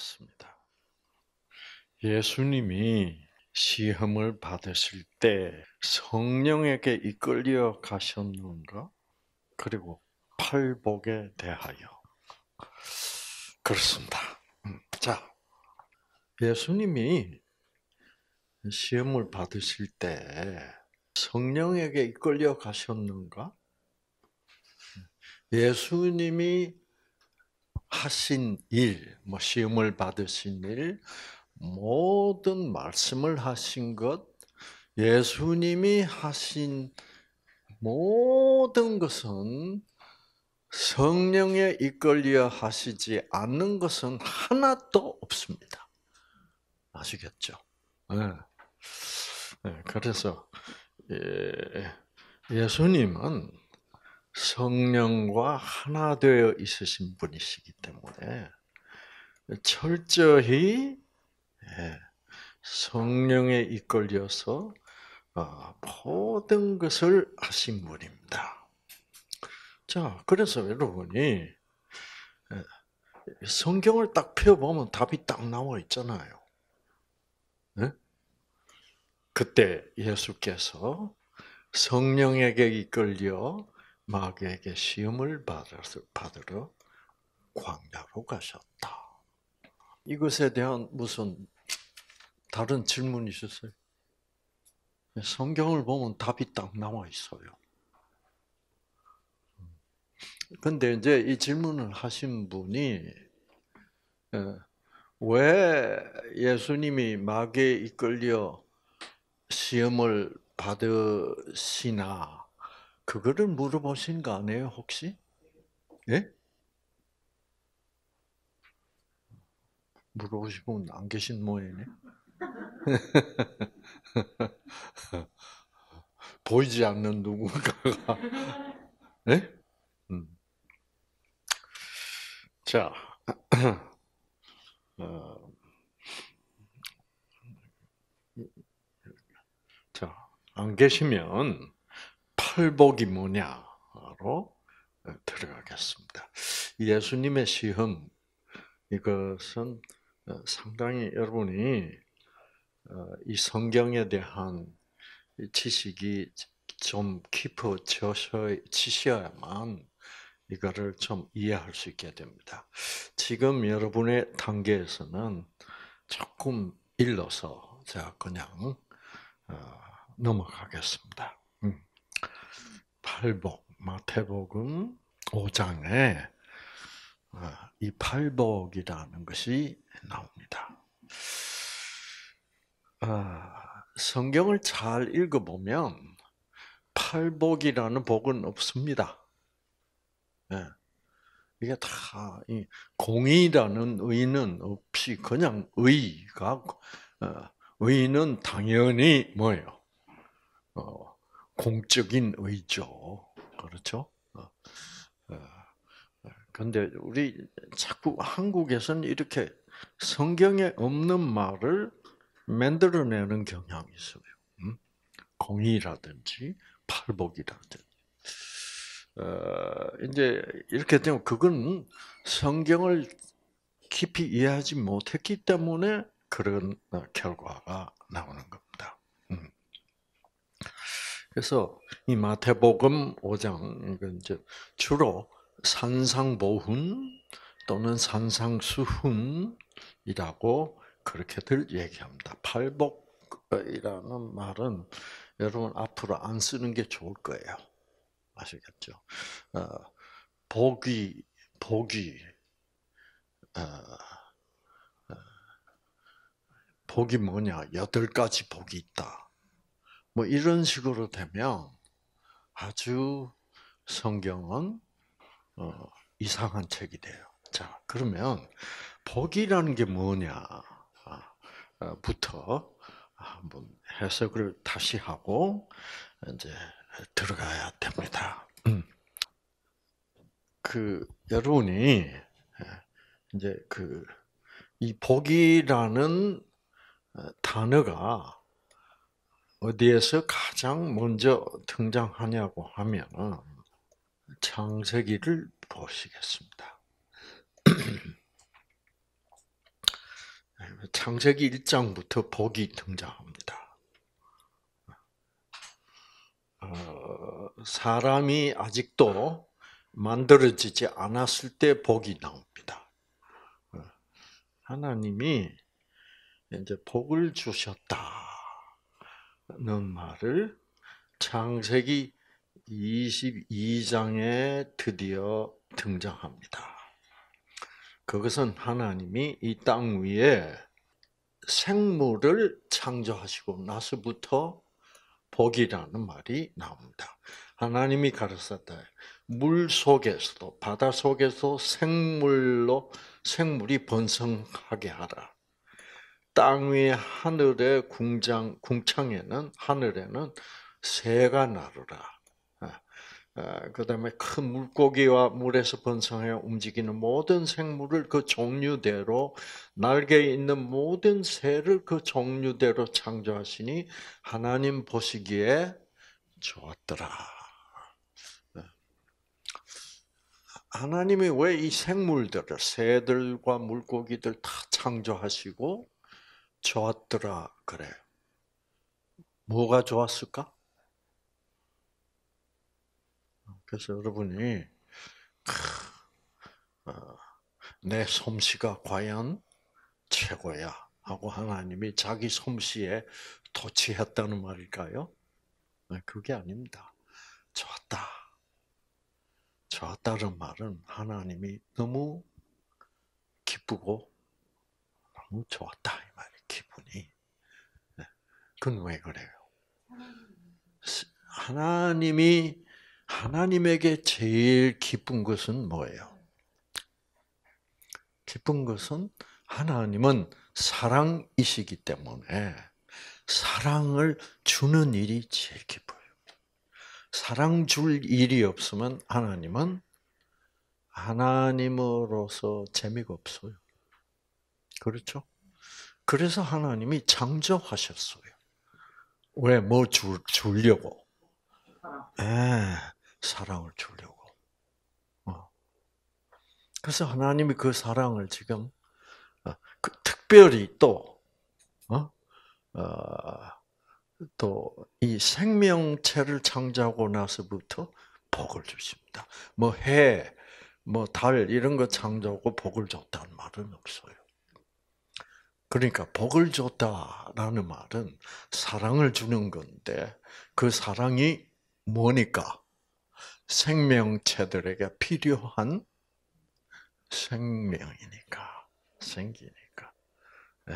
나왔습니다. 예수님이 시험을 받으실 때 성령에게 이끌려 가셨는가? 그리고 팔복에 대하여. 그렇습니다. 음, 자, 예수님이 시험을 받으실 때 성령에게 이끌려 가셨는가? 예수님이 하신 일, 뭐 시험을 받으신 일, 모든 말씀을 하신 것, 예수님이 하신 모든 것은 성령에 이끌려 하시지 않는 것은 하나도 없습니다. 아시겠죠? 네. 네, 그래서 예, 예수님은 성령과 하나 되어 있으신 분이시기 때문에 철저히 예, 성령에 이끌려서 어, 모든 것을 하신 분입니다. 자, 그래서 여러분이 예, 성경을 딱 펴보면 답이 딱 나와 있잖아요. 네? 그때 예수께서 성령에게 이끌려 마귀에게 시험을 받으러 광야로 가셨다. 이것에 대한 무슨 다른 질문 있으세요? 성경을 보면 답이 딱 나와 있어요. 근데 이제 이 질문을 하신 분이 예, 왜 예수님이 마귀에 이끌려 시험을 받으시나 그거를 물어보신 거 아니에요 혹시? 예? 물어보시고 안 계신 모양이네. 보이지 않는 누군가가. 네? 음. 자, 어, 자, 안 계시면 팔복이 뭐냐로 들어가겠습니다. 예수님의 시험, 이것은 어, 상당히 여러분이 어, 이 성경에 대한 지식이 좀 깊어지셔야만 이거를 좀 이해할 수 있게 됩니다. 지금 여러분의 단계에서는 조금 일러서 제가 그냥 어, 넘어가겠습니다. 음. 팔복 마태복음 5장에 이 팔복이라는 것이 나옵니다. 아, 성경을 잘 읽어보면 팔복이라는 복은 없습니다. 네. 이게 다 공의라는 의는 없이 그냥 의가 어, 의는 당연히 뭐예요? 어, 공적인 의죠. 그렇죠? 어, 근데 우리 자꾸 한국에서는 이렇게 성경에 없는 말을 만들어내는 경향이 있어요. 음? 공의라든지 팔복이라든지. 어, 이제 이렇게 되면 그건 성경을 깊이 이해하지 못했기 때문에 그런 어, 결과가 나오는 겁니다. 음. 그래서 이 마태복음 5장 이건 이제 주로 산상보훈 또는 산상수훈이라고 그렇게들 얘기합니다. 팔복이라는 말은 여러분 앞으로 안 쓰는 게 좋을 거예요. 아시겠죠? 어, 복이 복이 어, 어, 복이 뭐냐? 여덟 가지 복이 있다. 뭐 이런 식으로 되면 아주 성경은 어, 이상한 책이 돼요. 자, 그러면 복이라는 게 뭐냐? 아, 어, 부터 한번 해석을 다시 하고 이제 들어가야 됩니다. 음. 그 여러분이 예, 이제 그 이 복이라는 어, 단어가 어디에서 가장 먼저 등장하냐고 하면 창세기를 보시겠습니다. 창세기 1장부터 복이 등장합니다. 어, 사람이 아직도 만들어지지 않았을 때 복이 나옵니다. 어, 하나님이 이제 복을 주셨다 는 말을 창세기 22장에 드디어 등장합니다. 그것은 하나님이 이 땅 위에 생물을 창조하시고 나서부터 복이라는 말이 나옵니다. 하나님이 가르쳤다. 물 속에서도 바다 속에서 생물로 생물이 번성하게 하라. 땅 위에 하늘의 궁장 궁창에는 하늘에는 새가 나르라. 아, 그다음에 큰 물고기와 물에서 번성하여 움직이는 모든 생물을 그 종류대로 날개에 있는 모든 새를 그 종류대로 창조하시니 하나님 보시기에 좋았더라. 네. 하나님이 왜 이 생물들을 새들과 물고기들 다 창조하시고 좋았더라 그래? 뭐가 좋았을까? 그래서 여러분이 어, 내 솜씨가 과연 최고야 하고 하나님이 자기 솜씨에 도취했다는 말일까요? 네, 그게 아닙니다. 좋았다. 좋았다는 말은 하나님이 너무 기쁘고 너무 좋았다 이 말이 기분이. 네, 그건 왜 그래요? 하나님이 하나님에게 제일 기쁜 것은 뭐예요? 기쁜 것은 하나님은 사랑이시기 때문에 사랑을 주는 일이 제일 기뻐요. 사랑 줄 일이 없으면 하나님은 하나님으로서 재미가 없어요. 그렇죠? 그래서 하나님이 창조하셨어요. 왜? 뭐 줄, 주려고? 예. 사랑을 주려고. 어. 그래서 하나님이 그 사랑을 지금 어, 그 특별히 또 어? 어 또이 생명체를 창조하고 나서부터 복을 주십니다. 뭐 해, 뭐 달 이런 거 창조하고 복을 줬다는 말은 없어요. 그러니까 복을 줬다라는 말은 사랑을 주는 건데 그 사랑이 뭐니까 생명체들에게 필요한 생명이니까 생기니까. 네.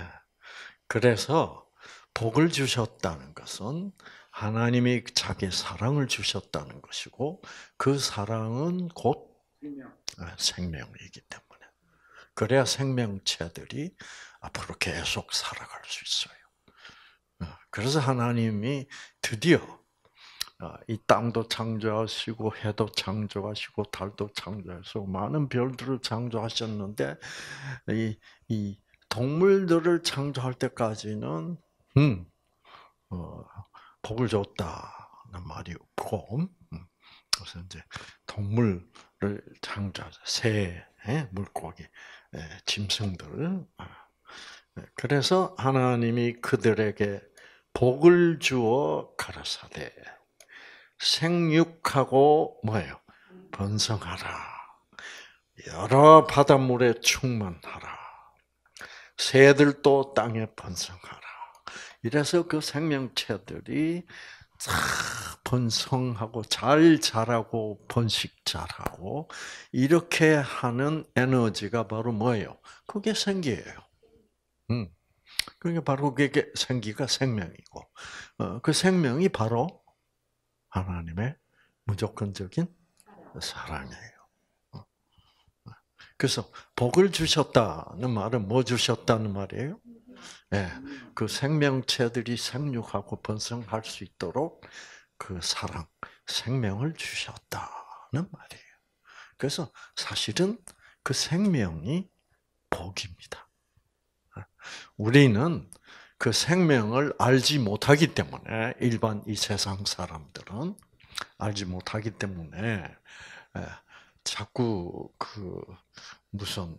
그래서 복을 주셨다는 것은 하나님이 자기 사랑을 주셨다는 것이고 그 사랑은 곧 생명. 이기 때문에 그래야 생명체들이 앞으로 계속 살아갈 수 있어요. 어, 그래서 하나님이 드디어 아, 이 땅도 창조하시고 해도 창조하시고 달도 창조하시고 많은 별들을 창조하셨는데 이, 이 동물들을 창조할 때까지는 음, 어, 복을 줬다는 말이 없고 음, 그래서 이제 동물을 창조하 새, 물고기, 짐승들. 아, 그래서 하나님이 그들에게 복을 주어 가라사대 생육하고 뭐예요? 번성하라. 여러 바닷물에 충만하라. 새들도 땅에 번성하라. 이래서 그 생명체들이 번성하고 잘 자라고 번식 잘하고 이렇게 하는 에너지가 바로 뭐예요? 그게 생기예요. 음. 그러니까 바로 그게 생기가 생명이고 어, 그 생명이 바로 하나님의 무조건적인 사랑이에요. 어. 그래서 복을 주셨다는 말은 뭐 주셨다는 말이에요? 네, 그 생명체들이 생육하고 번성할 수 있도록 그 사랑, 생명을 주셨다는 말이에요. 그래서 사실은 그 생명이 복입니다. 우리는 그 생명을 알지 못하기 때문에 일반 이 세상 사람들은 알지 못하기 때문에 자꾸 그 무슨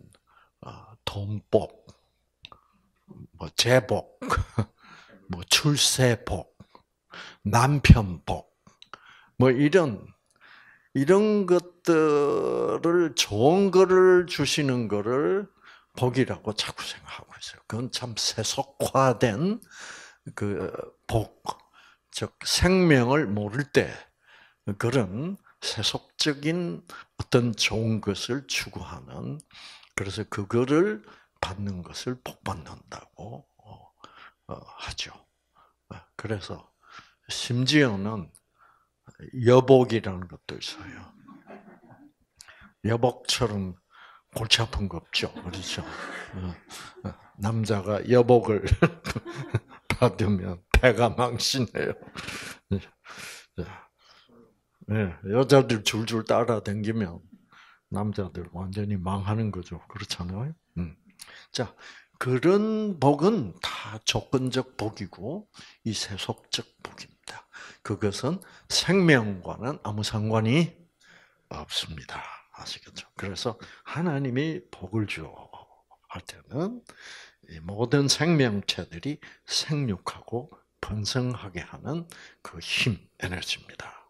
어, 돈법 뭐 제복, 뭐 출세복, 남편복, 뭐 이런 이런 것들을 좋은 거를 주시는 거를 복이라고 자꾸 생각하고 있어요. 그건 참 세속화된 그 복, 즉 생명을 모를 때 그런 세속적인 어떤 좋은 것을 추구하는 그래서 그거를 받는 것을 복 받는다고 어, 어, 하죠. 어, 그래서 심지어는 여복이라는 것도 있어요. 여복처럼 골치 아픈 거 없죠. 그렇죠. 남자가 여복을 받으면 배가 망신해요. 네, 여자들 줄줄 따라다니면 남자들 완전히 망하는 거죠. 그렇잖아요. 음. 자, 그런 복은 다 조건적 복이고 이 세속적 복입니다. 그것은 생명과는 아무 상관이 없습니다. 아시겠죠? 그래서 하나님이 복을 줘할 때는 모든 생명체들이 생육하고 번성하게 하는 그 힘, 에너지입니다.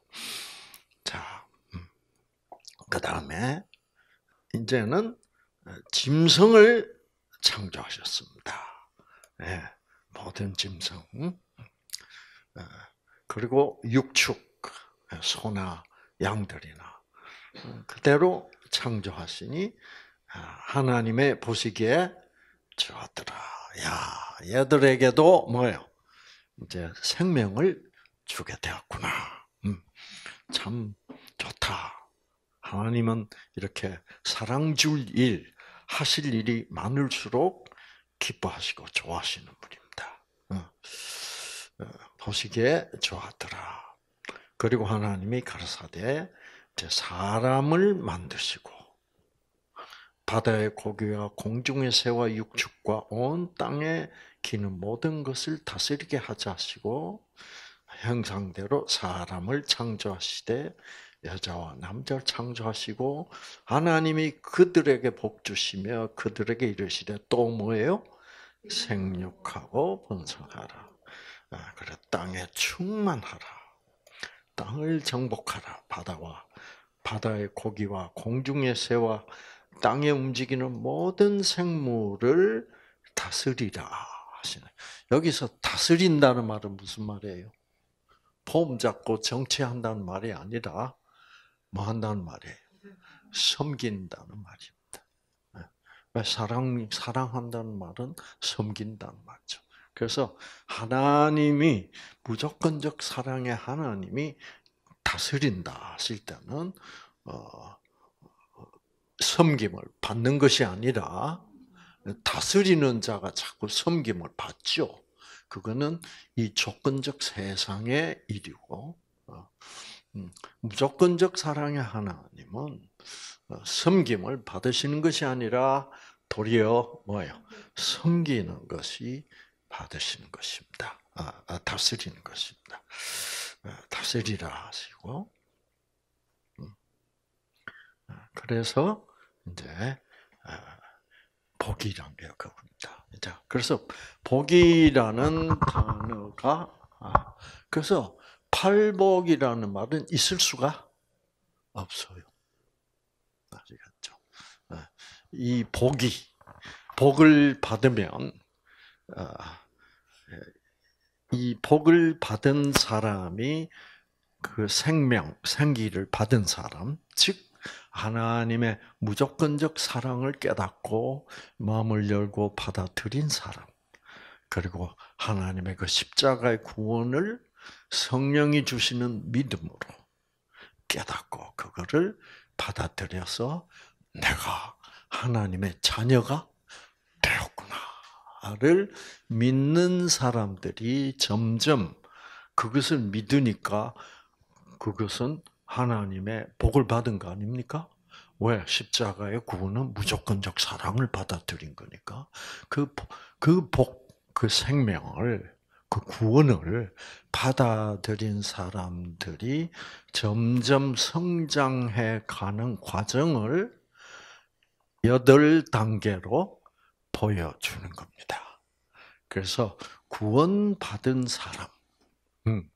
자, 음. 그 다음에 이제는 짐승을 창조하셨습니다. 네, 모든 짐승. 어, 그리고 육축, 소나 양들이나 그대로 창조하시니 아, 하나님의 보시기에 좋았더라. 야, 얘들에게도 뭐요? 이제 생명을 주게 되었구나. 음, 참 좋다. 하나님은 이렇게 사랑 줄 일, 하실 일이 많을수록 기뻐하시고 좋아하시는 분입니다. 어, 어, 보시기에 좋았더라. 그리고 하나님이 가라사대 사람을 만드시고 바다의 고기와 공중의 새와 육축과 온 땅에 기는 모든 것을 다스리게 하자 하시고 형상대로 사람을 창조하시되 여자와 남자를 창조하시고 하나님이 그들에게 복 주시며 그들에게 이르시되 또 뭐예요? 생육하고 번성하라. 아, 그래 땅에 충만하라. 땅을 정복하라. 바다와 바다의 고기와 공중의 새와 땅에 움직이는 모든 생물을 다스리라 하시네. 여기서 다스린다는 말은 무슨 말이에요? 폼 잡고 정치한다는 말이 아니라 뭐 한다는 말이에요? 섬긴다는 말입니다. 왜 사랑 사랑한다는 말은 섬긴다는 말이죠. 그래서 하나님이 무조건적 사랑의 하나님이 다스린다 하실 때는 어, 섬김을 받는 것이 아니라 다스리는 자가 자꾸 섬김을 받죠. 그거는 이 조건적 세상의 일이고 어, 음, 무조건적 사랑의 하나님은 어, 섬김을 받으시는 것이 아니라 도리어 뭐예요? 섬기는 것이 받으시는 것입니다. 아, 아, 다스리는 것입니다. 아, 다스리라 하시고 음. 아, 그래서 이제 복이란 게 그겁니다. 자, 그래서 복이라는 단어가 그래서 팔복이라는 말은 있을 수가 없어요. 아시겠죠? 이 복이 복을 받으면 이 복을 받은 사람이 그 생명, 생기를 받은 사람, 즉 하나님의 무조건적 사랑을 깨닫고 마음을 열고 받아들인 사람, 그리고 하나님의 그 십자가의 구원을 성령이 주시는 믿음으로 깨닫고 그거를 받아들여서 내가 하나님의 자녀가 되었구나를 믿는 사람들이 점점 그것을 믿으니까 그것은 하나님의 복을 받은 거 아닙니까? 왜? 십자가의 구원은 무조건적 사랑을 받아들인 거니까. 그, 그 복, 그 생명을, 그 구원을 받아들인 사람들이 점점 성장해 가는 과정을 여덟 단계로 보여주는 겁니다. 그래서 구원받은 사람, 음,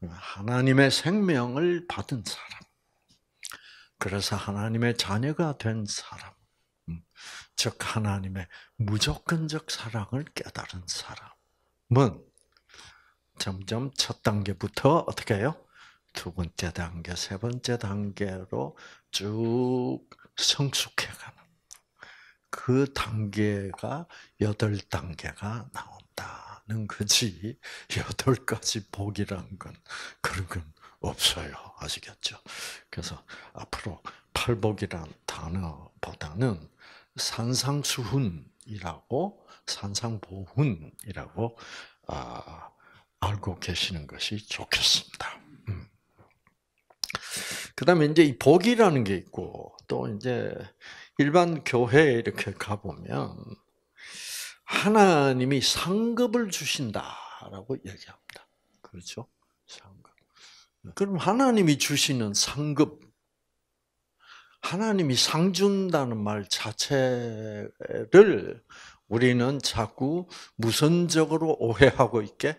하나님의 생명을 받은 사람, 그래서 하나님의 자녀가 된 사람, 음, 즉 하나님의 무조건적 사랑을 깨달은 사람은 점점 첫 단계부터 어떻게 해요? 두 번째 단계, 세 번째 단계로 쭉 성숙해가는 그 단계가 여덟 단계가 나온다는 거지. 여덟 가지 복이란 건 그런 건 없어요. 아시겠죠? 그래서 앞으로 팔복이란 단어보다는 산상수훈이라고 산상보훈이라고 아, 알고 계시는 것이 좋겠습니다. 음. 그다음에 이제 이 복이라는 게 있고 또 이제 일반 교회에 이렇게 가 보면 하나님이 상급을 주신다라고 얘기합니다. 그렇죠? 상급. 그럼 하나님이 주시는 상급 하나님이 상 준다는 말 자체를 우리는 자꾸 무선적으로 오해하고 있게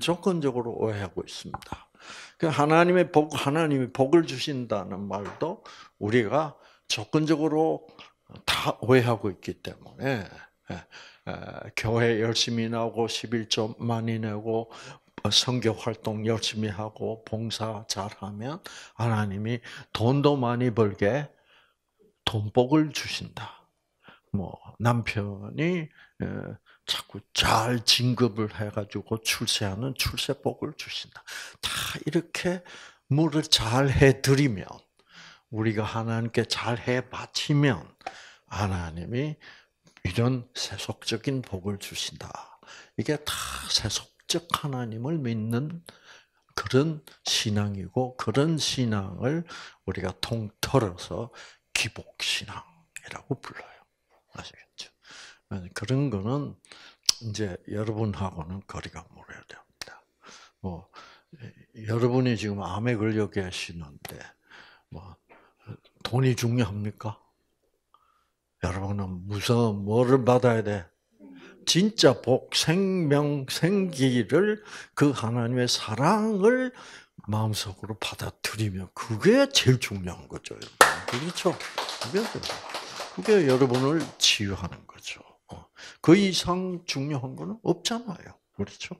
조건적으로 오해하고 있습니다. 그 하나님의 복, 하나님이 복을 주신다는 말도 우리가 조건적으로 다 오해하고 있기 때문에 예, 교회 열심히 나오고 11조 많이 내고 성교 활동 열심히 하고 봉사 잘하면 하나님이 돈도 많이 벌게 돈복을 주신다. 뭐 남편이 자꾸 잘 진급을 해가지고 출세하는 출세복을 주신다. 다 이렇게 뭐를 잘 해드리면 우리가 하나님께 잘 해 바치면 하나님이 이런 세속적인 복을 주신다. 이게 다 세속적 하나님을 믿는 그런 신앙이고 그런 신앙을 우리가 통틀어서 기복신앙이라고 불러요. 아시겠죠? 그런 거는 이제 여러분하고는 거리가 멀어야 됩니다. 뭐 여러분이 지금 암에 걸려 계시는데 뭐 돈이 중요합니까? 여러분은 무슨 뭐를 받아야 돼? 진짜 복, 생명, 생기를 그 하나님의 사랑을 마음속으로 받아들이면 그게 제일 중요한 거죠, 여러분. 그렇죠? 그게, 그게 여러분을 치유하는 거죠. 어. 그 이상 중요한 거는 없잖아요. 그렇죠?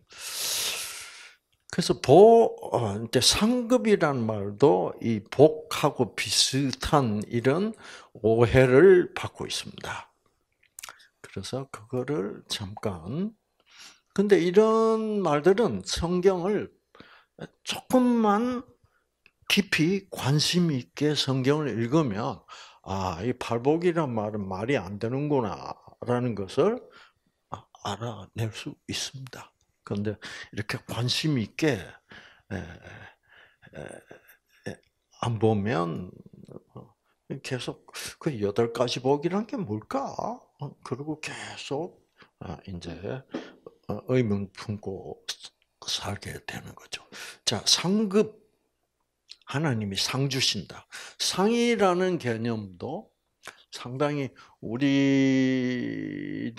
그래서 보, 어, 이제 상급이란 말도 이 복하고 비슷한 이런 오해를 받고 있습니다. 그래서 그거를 잠깐. 근데 이런 말들은 성경을 조금만 깊이 관심 있게 성경을 읽으면 아, 이 발복이란 말은 말이 안 되는구나라는 것을 아, 알아낼 수 있습니다. 그런데 이렇게 관심 있게 안 보면 어, 계속 그 여덟 가지 복이란 게 뭘까? 어, 그리고 계속 아, 이제 어, 의문 품고 살게 되는 거죠. 자, 상급 하나님이 상 주신다. 상이라는 개념도 상당히 우리들에게는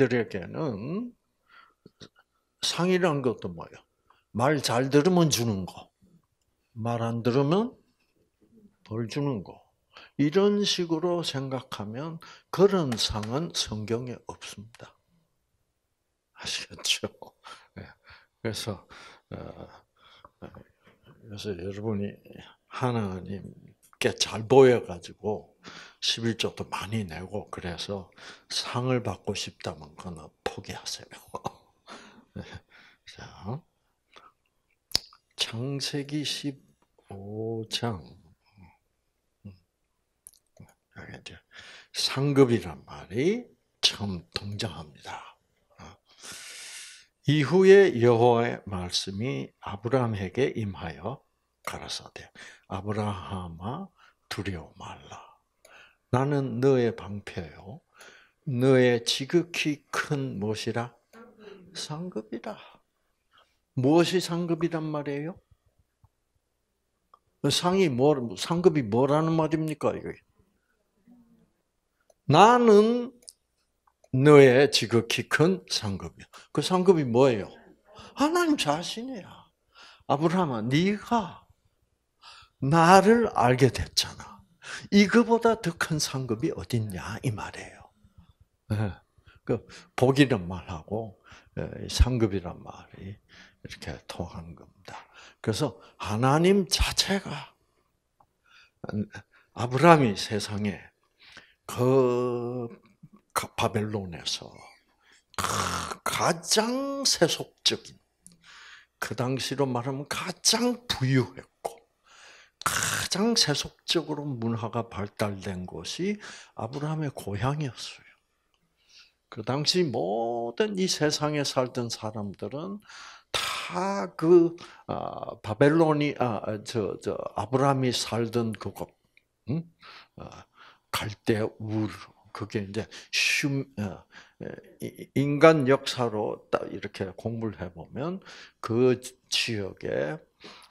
상이라는 것도 뭐예요? 말 잘 들으면 주는 거. 말 안 들으면 벌 주는 거. 이런 식으로 생각하면 그런 상은 성경에 없습니다. 아시겠죠? 네. 그래서 어, 그래서 여러분이 하나님께 잘 보여가지고 11조도 많이 내고 그래서 상을 받고 싶다면 그거는 포기하세요. 자, 창세기 15장. 여기 이제 상급이란 말이 처음 등장합니다. 이후에 여호와의 말씀이 아브라함에게 임하여 가라사대 아브라함아 두려워 말라. 나는 너의 방패요. 너의 지극히 큰 무엇이라 상급이다. 무엇이 상급이란 말이에요? 상이 뭐, 상급이 뭐라는 말입니까? 나는 너의 지극히 큰 상급이야. 그 상급이 뭐예요? 하나님 자신이야. 아브라함아, 네가 나를 알게 됐잖아. 이거보다 더 큰 상급이 어딨냐 이 말이에요. 네. 그 복이란 말하고 예, 상급이란 말이 이렇게 통한 겁니다. 그래서 하나님 자체가 아브라함이 세상에 그 바벨론에서 가장 세속적인 그 당시로 말하면 가장 부유했고 가장 세속적으로 문화가 발달된 곳이 아브라함의 고향이었어요. 그 당시 모든 이 세상에 살던 사람들은 다그 아, 바벨론이 아저 저 아브라함이 살던 그곳 응? 아, 갈대 울 그게 이제 슈 어, 인간 역사로 딱 이렇게 공부를 해보면 그 지역에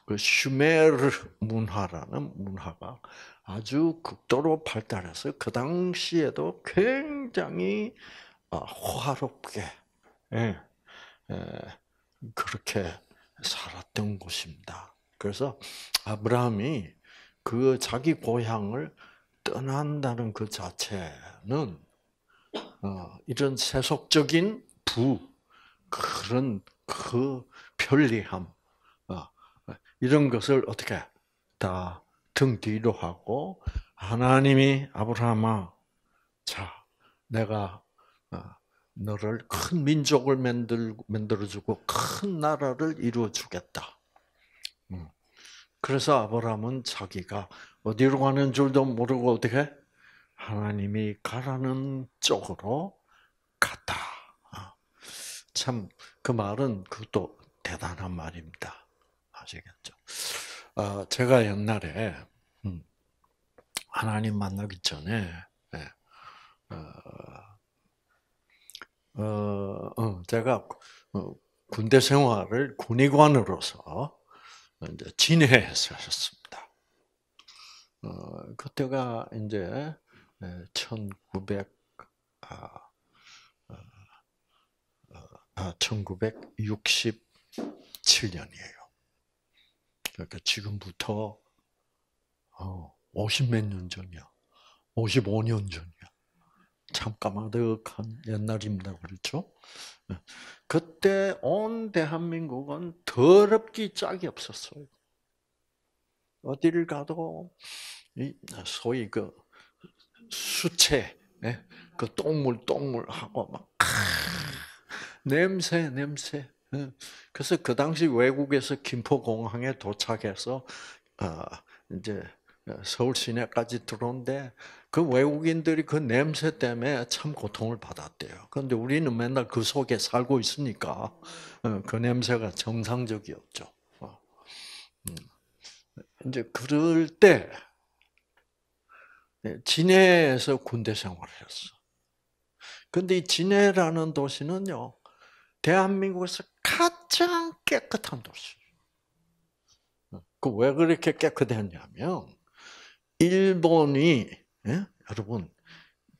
그 슈메르 문화라는 문화가 아주 극도로 발달해서 그 당시에도 굉장히 아, 호화롭게 예, 그렇게 살았던 곳입니다. 그래서 아브라함이 그 자기 고향을 떠난다는 그 자체는 어, 이런 세속적인 부 그런 그 편리함 어, 이런 것을 어떻게 다 등 뒤로 하고 하나님이 아브라함아 자 내가 어, 너를 큰 민족을 만들 만들어주고 큰 나라를 이루어주겠다. 음. 그래서 아브라함은 자기가 어디로 가는 줄도 모르고 어떻게 하나님이 가라는 쪽으로 갔다. 아, 참그 말은 그것도 대단한 말입니다. 아시겠죠? 아, 제가 옛날에 음, 하나님 만나기 전에 예, 어, 어, 제가 군대 생활을 군의관으로서 이제 진해했었습니다. 어, 그때가 이제 1900 아, 아, 1967년이에요. 그러니까 지금부터 어, 50 몇 년 전이야. 55년 전이야. 참 까마득한 옛날입니다. 그렇죠? 그때 온 대한민국은 더럽기 짝이 없었어요. 어디를 가도 소위 그 수채, 예? 그 똥물 똥물 하고 막 냄새 냄새. 예? 그래서 그 당시 외국에서 김포공항에 도착해서 어, 이제 서울 시내까지 들어온데 그 외국인들이 그 냄새 때문에 참 고통을 받았대요. 그런데 우리는 맨날 그 속에 살고 있으니까 어, 그 냄새가 정상적이었죠. 어. 음. 이제 그럴 때 진해에서 군대 생활을 했어. 근데 이 진해라는 도시는요, 대한민국에서 가장 깨끗한 도시. 그 왜 그렇게 깨끗했냐면 일본이 예? 여러분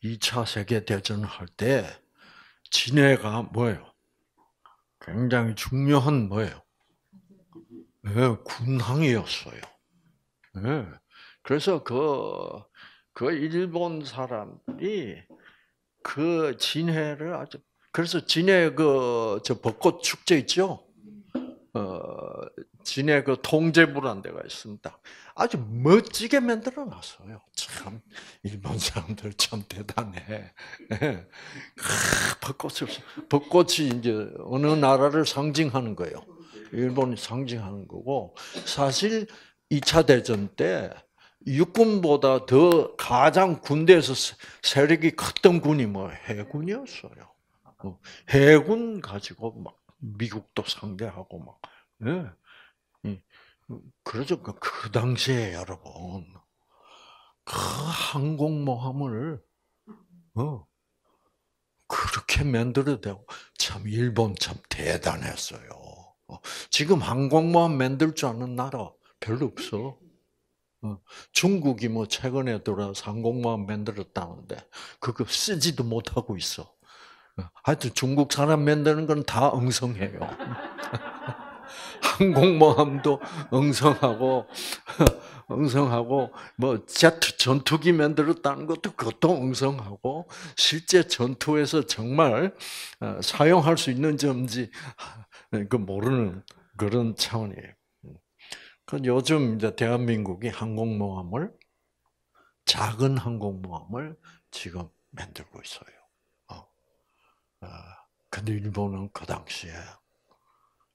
2차 세계 대전을 할때 진해가 뭐예요? 굉장히 중요한 뭐예요? 예, 군항이었어요. 예. 그래서 그, 그 일본 사람이 그 진해를 아주 그래서 진해 그 저 벚꽃 축제 있죠? 어, 진해 그 통제부란 데가 있습니다. 아주 멋지게 만들어 놨어요. 참 일본 사람들 참 대단해. 예. 벚꽃을 벚꽃이 이제 어느 나라를 상징하는 거예요. 일본이 상징하는 거고 사실 2차 대전 때 육군보다 더 가장 군대에서 세력이 컸던 군이 뭐 해군이었어요. 어, 해군 가지고 막 미국도 상대하고 막 예. 그러죠. 그, 그 당시에 여러분 그 항공모함을 어, 그렇게 만들어대고 참 일본 참 대단했어요. 어, 지금 항공모함 만들 줄 아는 나라 별로 없어. 어, 중국이 뭐 최근에 들어서 항공모함 만들었다는데 그거 쓰지도 못하고 있어. 하여튼 중국 사람 만드는 건 다 엉성해요. 항공모함도 엉성하고 엉성하고 뭐 제트 전투기 만들었다는 것도 그것도 엉성하고 실제 전투에서 정말 어, 사용할 수 있는지 그 모르는 그런 차원이에요. 그 요즘 이제 대한민국이 항공모함을 작은 항공모함을 지금 만들고 있어요. 어. 아, 근데 일본은 그 당시에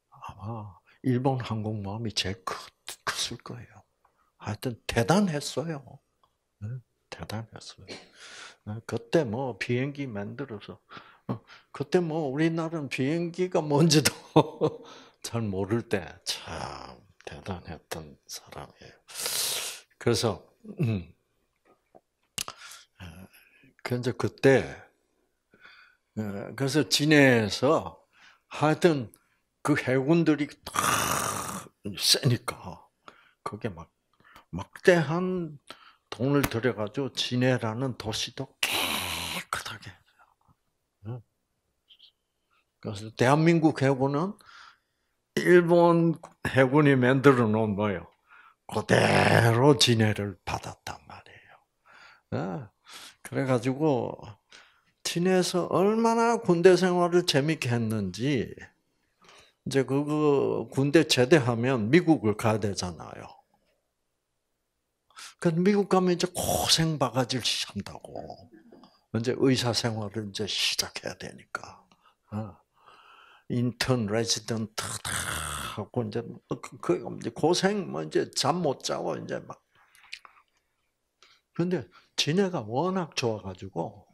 아마 일본 항공모함이 제일 크, 컸을 거예요. 하여튼 대단했어요. 네, 대단했어요. 네, 그때 뭐 비행기 만들어서 어, 그때 뭐 우리나라는 비행기가 뭔지도 잘 모를 때 참 대단했던 사람이에요. 그래서 음, 그래서 그때 어, 그래서 진해에서 하여튼 그 해군들이 다 세니까 그게 막 막대한 돈을 들여가지고 진해라는 도시도 깨끗하게 그래서 대한민국 해군은 일본 해군이 만들어 놓은 뭐요? 그대로 진해를 받았단 말이에요. 그래가지고 진해에서 얼마나 군대 생활을 재밌게 했는지 이제 그 군대 제대하면 미국을 가야 되잖아요. 그 미국 가면 이제 고생 바가지를 한다고. 이제 의사 생활을 이제 시작해야 되니까. 어. 인턴, 레지던트 다 하고 이제 그, 그 이제 고생 뭐 이제 잠 못 자고 이제 막. 근데 진해가 워낙 좋아가지고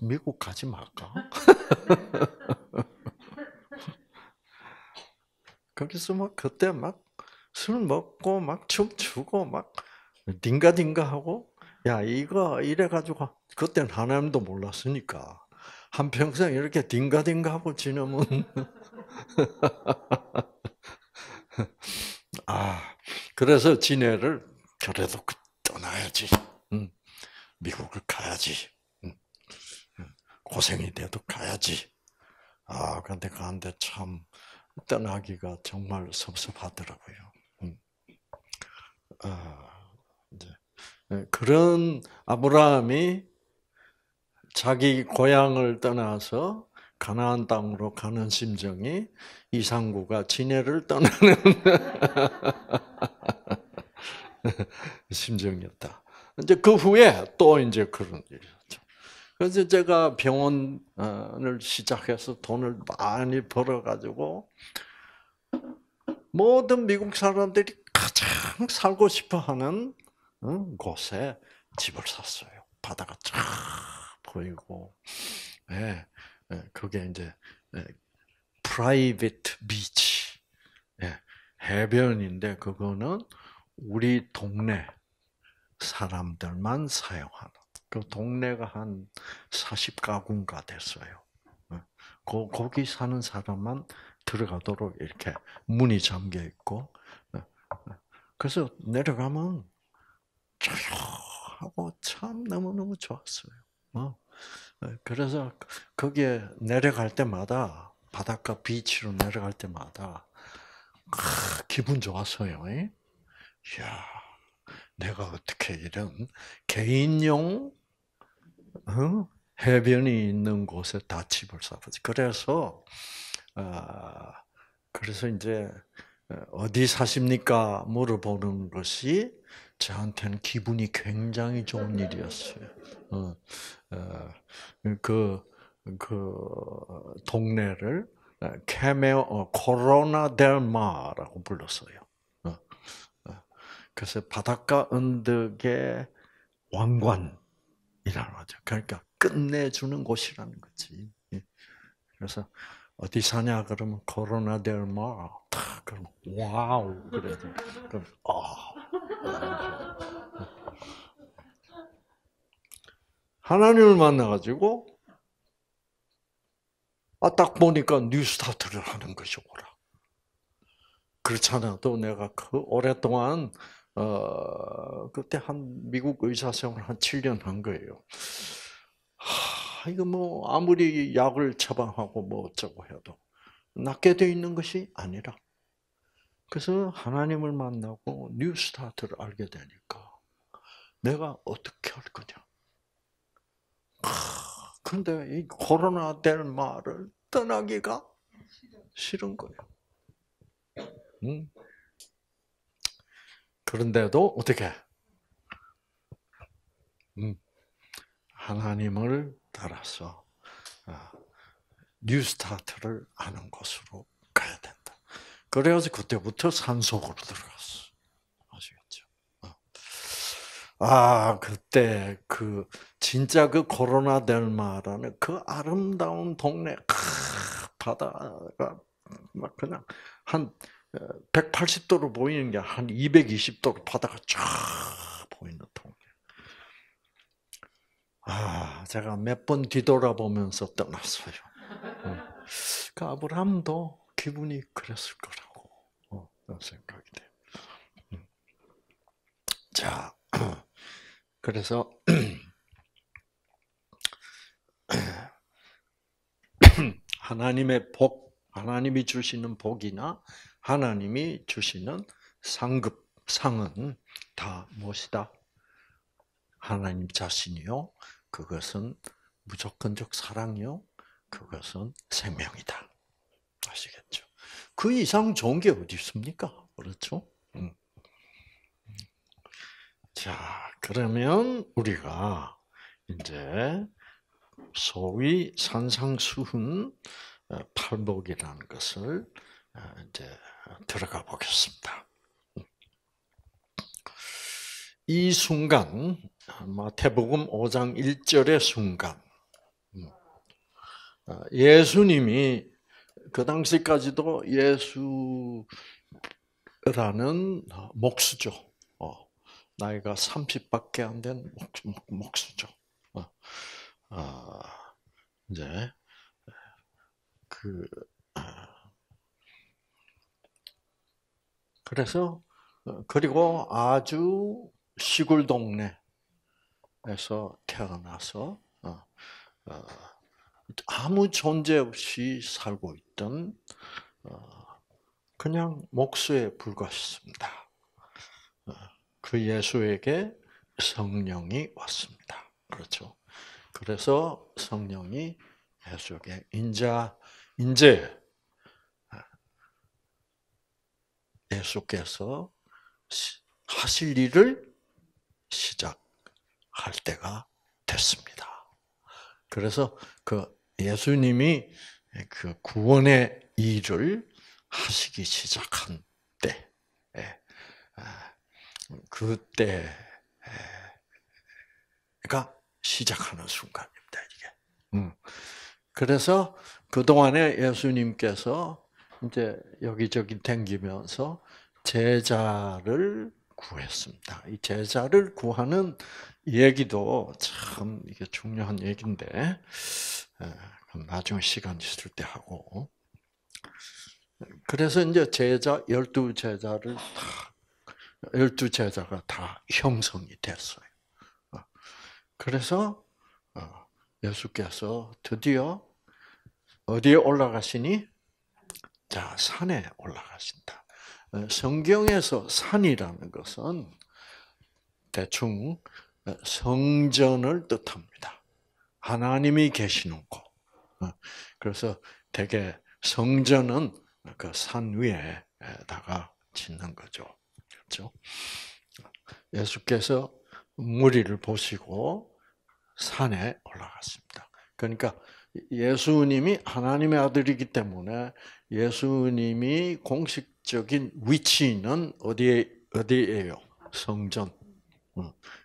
미국 가지 말까? 거기서 막 그때 막 술 먹고 막 춤추고 막 딩가딩가 하고 야 이거 이래 가지고 그때는 하나님도 몰랐으니까 한 평생 이렇게 딩가딩가 하고 지내면 아 그래서 진해를 그래도 떠나야지. 미국을 가야지 고생이 돼도 가야지 아 근데 가는데 참 떠나기가 정말 섭섭하더라고요. 음. 아, 네, 그런 아브라함이 자기 고향을 떠나서 가나안 땅으로 가는 심정이 이상구가 진해를 떠나는 심정이었다. 이제 그 후에 또 이제 그런 일이었죠. 그래서 제가 병원을 시작해서 돈을 많이 벌어가지고 모든 미국 사람들이 가장 살고 싶어하는 곳에 집을 샀어요. 바다가 쫙 보이고, 예, 예, 그게 이제 프라이빗 비치, 예, 해변인데 그거는 우리 동네 사람들만 사용하는. 그 동네가 한 40가구인가 됐어요. 그, 거기 사는 사람만 들어가도록 이렇게 문이 잠겨 있고, 그래서 내려가면 조용하고 참 너무너무 좋았어요. 어? 그래서 거기에 내려갈 때마다, 바닷가 비치로 내려갈 때마다, 기분 좋았어요. 이야, 내가 어떻게 이런 개인용 어? 해변이 있는 곳에 다 집을 쌓았지. 그래서 아 그래서 이제 어, 어디 사십니까 물어보는 것이 저한테는 기분이 굉장히 좋은 일이었어요. 어, 어, 그, 그 동네를 Cameo Corona del Mar라고 불렀어요. 그래서 바닷가 언덕의 왕관 이라는 거죠. 그러니까 끝내주는 곳이라는 거지. 예. 그래서 어디 사냐 그러면 Corona del Mar 그럼 wow 그래 그럼 아 하나님을 만나가지고 아 딱 보니까 NEWSTART를 하는 것이오라. 그렇잖아. 또 내가 그 오랫동안 어, 그때 한 미국 의사 생활 한 7년 한 거예요. 하, 이거 뭐 아무리 약을 처방하고 뭐 어쩌고 해도 낫게 돼 있는 것이 아니라 그래서 하나님을 만나고 NEWSTART를 알게 되니까 내가 어떻게 할 거냐. 근데 이 Corona del Mar를 떠나기가 싫은 거예요. 응? 그런데도 어떻게? 음, 하나님을 따라서 아, new start를 하는 곳으로 가야 된다. 그래서 그때부터 산속으로 들어갔어. 아시겠죠? 어. 아, 그때 그 진짜 그 코로나 될 말하는 그 아름다운 동네 바다가 막 그냥 한 180도로 어, 보이는 게 한 220도로 바다가 쫙 보이는 동네. 아, 제가 몇 번 뒤돌아보면서 떠났어요. 그 아브라함도 기분이 그랬을 거라고 어, 생각이 돼요. 음. 자, 그래서 하나님의 복, 하나님이 주시는 복이나 하나님이 주시는 상급, 상은 다 무엇이다? 하나님 자신이요. 그것은 무조건적 사랑이요. 그것은 생명이다. 아시겠죠? 그 이상 좋은 게 어디 있습니까? 그렇죠? 음. 자, 그러면 우리가 이제 소위 산상수훈 어, 팔복이라는 것을 어, 이제 들어가 보겠습니다. 이 순간 마태복음 5장 1절의 순간 음, 어, 예수님이 그 당시까지도 예수라는 목수죠. 나이가 30밖에 안 된 목수죠. 아, 이제 그 그래서 어, 그리고 아주 시골 동네에서 태어나서 어, 어, 아무 존재 없이 살고 있던 그냥 목수에 불과했습니다. 그 예수에게 성령이 왔습니다. 그렇죠. 그래서 성령이 예수에게 인자 인제 예수께서 하실 일을 시작할 때가 됐습니다. 그래서 그 예수님이 그 구원의 일을 하시기 시작한 때, 아, 그때가 시작하는 순간입니다, 이게. 음. 그래서 그 동안에 예수님께서 이제 여기저기 댕기면서 제자를 구했습니다. 이 제자를 구하는 얘기도 참 이게 중요한 얘기인데, 나중에 시간 있을 때 하고. 그래서 이제 제자, 열두 제자를 다, 열두 제자가 다 형성이 됐어요. 그래서 어, 예수께서 드디어 어디에 올라가시니? 자, 산에 올라가신다. 어, 성경에서 산이라는 것은 대충 어, 성전을 뜻합니다. 하나님이 계시는 곳. 그래서 대개 성전은 그 산 위에다가 짓는 거죠. 그렇죠? 예수께서 무리를 보시고 산에 올라갔습니다. 그러니까 예수님이 하나님의 아들이기 때문에 예수님이 공식적인 위치는 어디에 어디에요? 성전.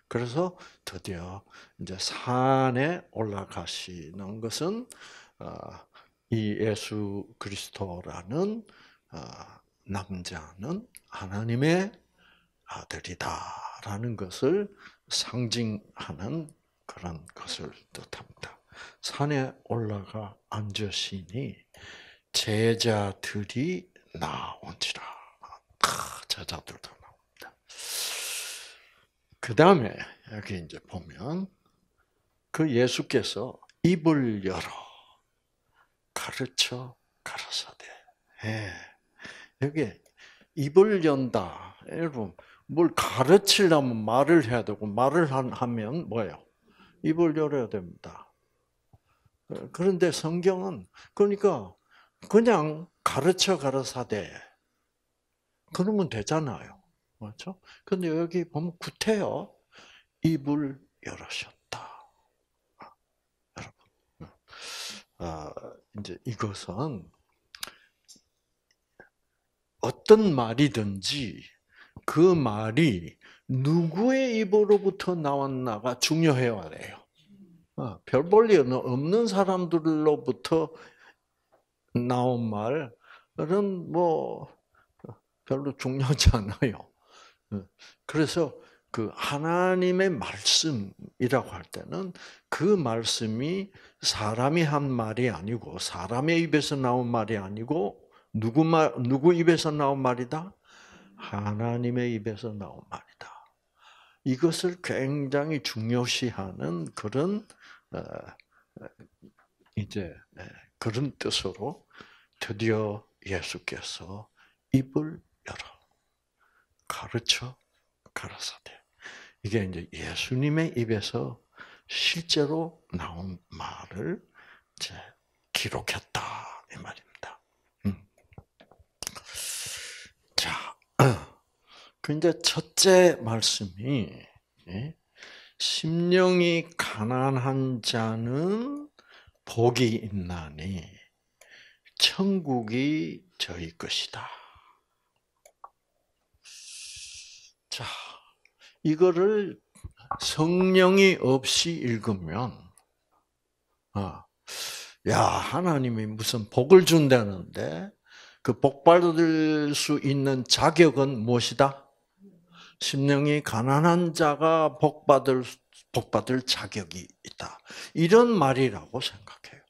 그래서 드디어 이제 산에 올라가시는 것은 어, 이 예수 그리스도라는 어, 남자는 하나님의 아들이다라는 것을 상징하는 그런 것을 뜻합니다. 산에 올라가 앉으시니 제자들이 나온지라. 제자들도 나옵니다. 그 다음에 여기 이제 보면 그 예수께서 입을 열어 가르쳐 가라사대. 예. 여기 입을 연다. 여러분 뭘 가르치려면 말을 해야 되고 말을 하면 뭐예요? 입을 열어야 됩니다. 그런데 성경은 그러니까 그냥 가르쳐 가라사대 그러면 되잖아요. 맞죠? 근데 여기 보면 구태여 입을 열으셨다. 여러분, 아, 이제 이것은 어떤 말이든지 그 말이 누구의 입으로부터 나왔나가 중요해야 돼요. 어, 별 볼일 없는 사람들로부터 나온 말은 뭐 별로 중요하지 않아요. 어, 그래서 그 하나님의 말씀이라고 할 때는 그 말씀이 사람이 한 말이 아니고 사람의 입에서 나온 말이 아니고 누구 말 누구 입에서 나온 말이다? 하나님의 입에서 나온 말이다. 이것을 굉장히 중요시하는 그런 어, 이제 예, 그런 뜻으로 드디어 예수께서 입을 열어 가르쳐 가라사대. 이게 이제 예수님의 입에서 실제로 나온 말을 이제 기록했다 이 말입니다. 음. 자, 근데 첫째 말씀이 예, 심령이 가난한 자는 복이 있나니 천국이 저희 것이다. 자, 이거를 성령이 없이 읽으면, 아, 야, 하나님이 무슨 복을 준다는데, 그 복 받을 수 있는 자격은 무엇이다? 심령이 가난한 자가 복 받을, 복 받을 자격이 있다. 이런 말이라고 생각해요.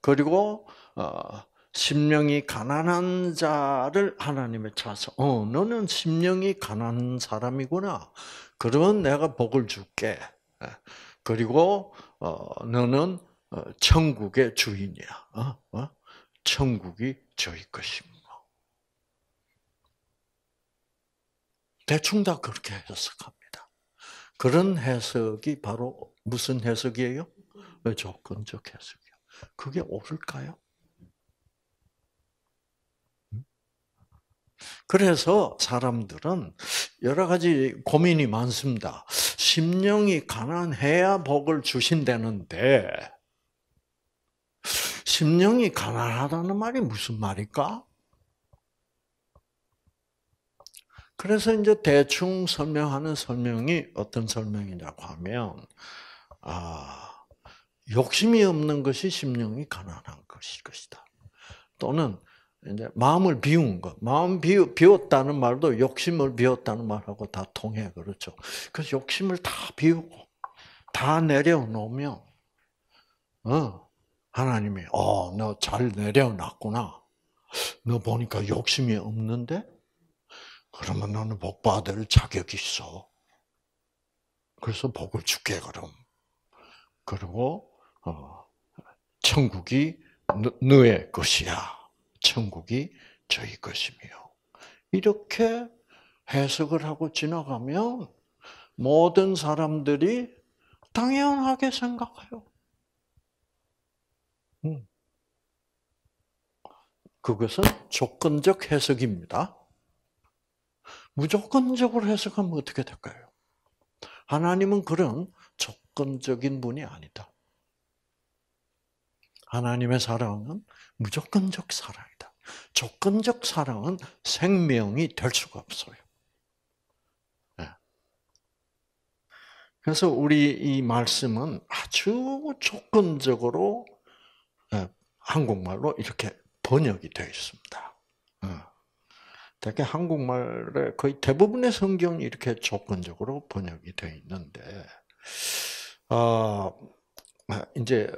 그리고, 어, 심령이 가난한 자를 하나님의 찾아서, 어, 너는 심령이 가난한 사람이구나. 그러면 내가 복을 줄게. 예. 그리고, 어, 너는 어, 천국의 주인이야. 천국이 저희 것입니다. 대충 다 그렇게 해석합니다. 그런 해석이 바로 무슨 해석이에요? 조건적 해석이요. 그게 옳을까요? 그래서 사람들은 여러 가지 고민이 많습니다. 심령이 가난해야 복을 주신다는데, 심령이 가난하다는 말이 무슨 말일까? 그래서 이제 대충 설명하는 설명이 어떤 설명이냐고 하면, 아, 욕심이 없는 것이 심령이 가난한 것일 것이다. 또는 이제 마음을 비운 것, 마음 비, 비웠다는 말도 욕심을 비웠다는 말하고 다 통해 그렇죠. 그래서 욕심을 다 비우고 다 내려놓으면, 어 하나님이 어 너 잘 내려놨구나. 너 보니까 욕심이 없는데 그러면 너는 복 받을 자격이 있어. 그래서 복을 줄게 그럼. 그리고 어, 천국이 너 의 것이야. 천국이 저희 것이며. 이렇게 해석을 하고 지나가면 모든 사람들이 당연하게 생각해요. 음. 그것은 조건적 해석입니다. 무조건적으로 해석하면 어떻게 될까요? 하나님은 그런 조건적인 분이 아니다. 하나님의 사랑은 무조건적 사랑이다. 조건적 사랑은 생명이 될 수가 없어요. 네. 그래서 우리 이 말씀은 아주 조건적으로 네, 한국말로 이렇게 번역이 되어 있습니다. 네. 한국말에 거의 대부분의 성경이 이렇게 조건적으로 번역이 되어 있는데, 아, 이제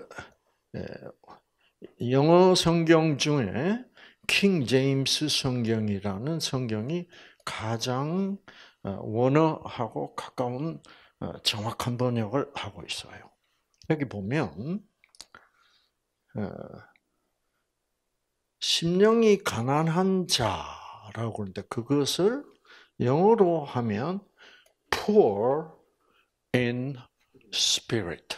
영어 성경 중에 킹 제임스 성경이라는 성경이 가장 어, 원어하고 가까운 어, 정확한 번역을 하고 있어요. 여기 보면 어, 심령이 가난한 자 라고 그러는데 그것을 영어로 하면 poor in spirit.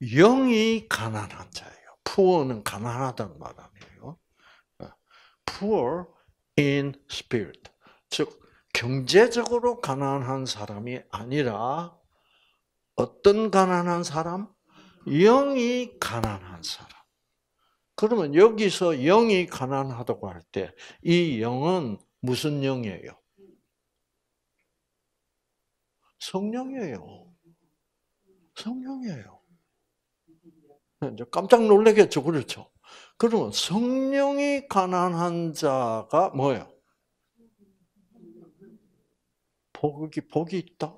영이 가난한 자예요. poor는 가난하다는 말 아니에요. 어, poor in spirit. 즉 경제적으로 가난한 사람이 아니라 어떤 가난한 사람? 영이 가난한 사람. 그러면 여기서 영이 가난하다고 할 때 이 영은 무슨 영이에요? 성령이에요. 성령이에요. 이제 깜짝 놀라겠죠, 그렇죠? 그러면 성령이 가난한 자가 뭐예요? 복이 복이 있다.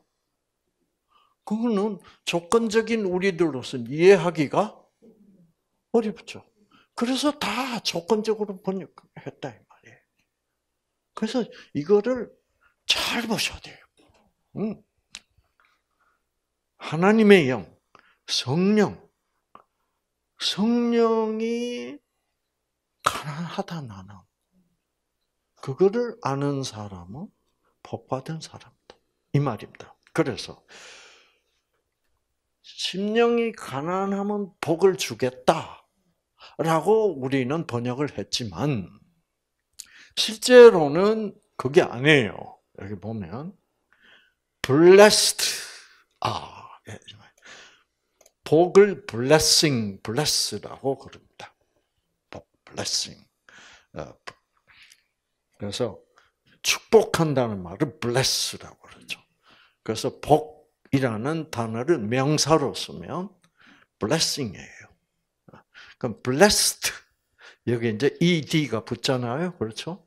그거는 조건적인 우리들로서는 이해하기가 어렵죠. 그래서 다 조건적으로 번역했다 이 말이에요. 그래서 이거를 잘 보셔야 돼요. 음. 하나님의 영, 성령, 성령이 가난하다 나는 그거를 아는 사람은 복받은 사람다 이 말입니다. 그래서 심령이 가난하면 복을 주겠다. 라고 우리는 번역을 했지만, 실제로는 그게 아니에요. 여기 보면, blessed. 아, 예, 복을 blessing, bless라고 그럽니다. 복, blessing. 어, 그래서 축복한다는 말을 bless라고 그러죠. 그래서 복이라는 단어를 명사로 쓰면 blessing이에요. 그럼 blessed 여기 이제 ed가 붙잖아요, 그렇죠?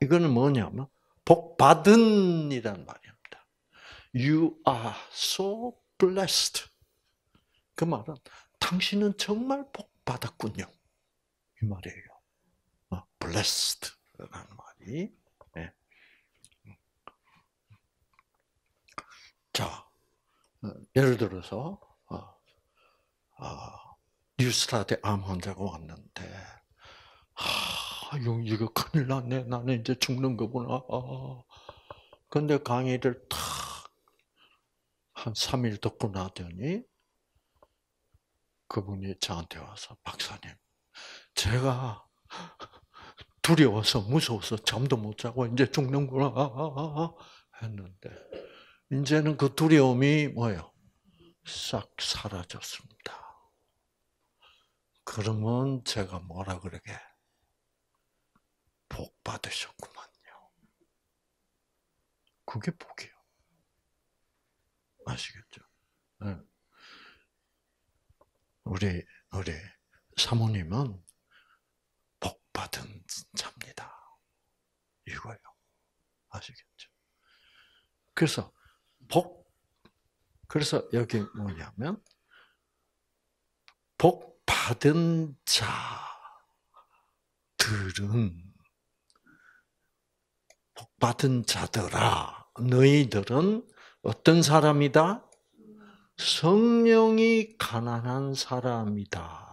이거는 뭐냐면 복 받은이란 말입니다. You are so blessed. 그 말은 당신은 정말 복 받았군요. 이 말이에요. 어, blessed라는 말이. 네. 자, 어, 예를 들어서 어, 어, 뉴스타트에 암 환자가 왔는데, 아, 이거 큰일 났네. 나는 이제 죽는 거구나. 아. 근데 강의를 탁, 한 3일 듣고 나더니, 그분이 저한테 와서, 박사님, 제가 두려워서, 무서워서 잠도 못 자고 이제 죽는구나. 했는데, 이제는 그 두려움이 뭐예요? 싹 사라졌습니다. 그러면 제가 뭐라 그러게? 복 받으셨구만요. 그게 복이요. 아시겠죠? 네. 우리, 우리 사모님은 복 받은 자입니다. 이거요. 아시겠죠? 그래서 복, 그래서 여기 뭐냐면, 복 받은 자들은 복 받은 자들아 너희들은 어떤 사람이다? 성령이 가난한 사람이다.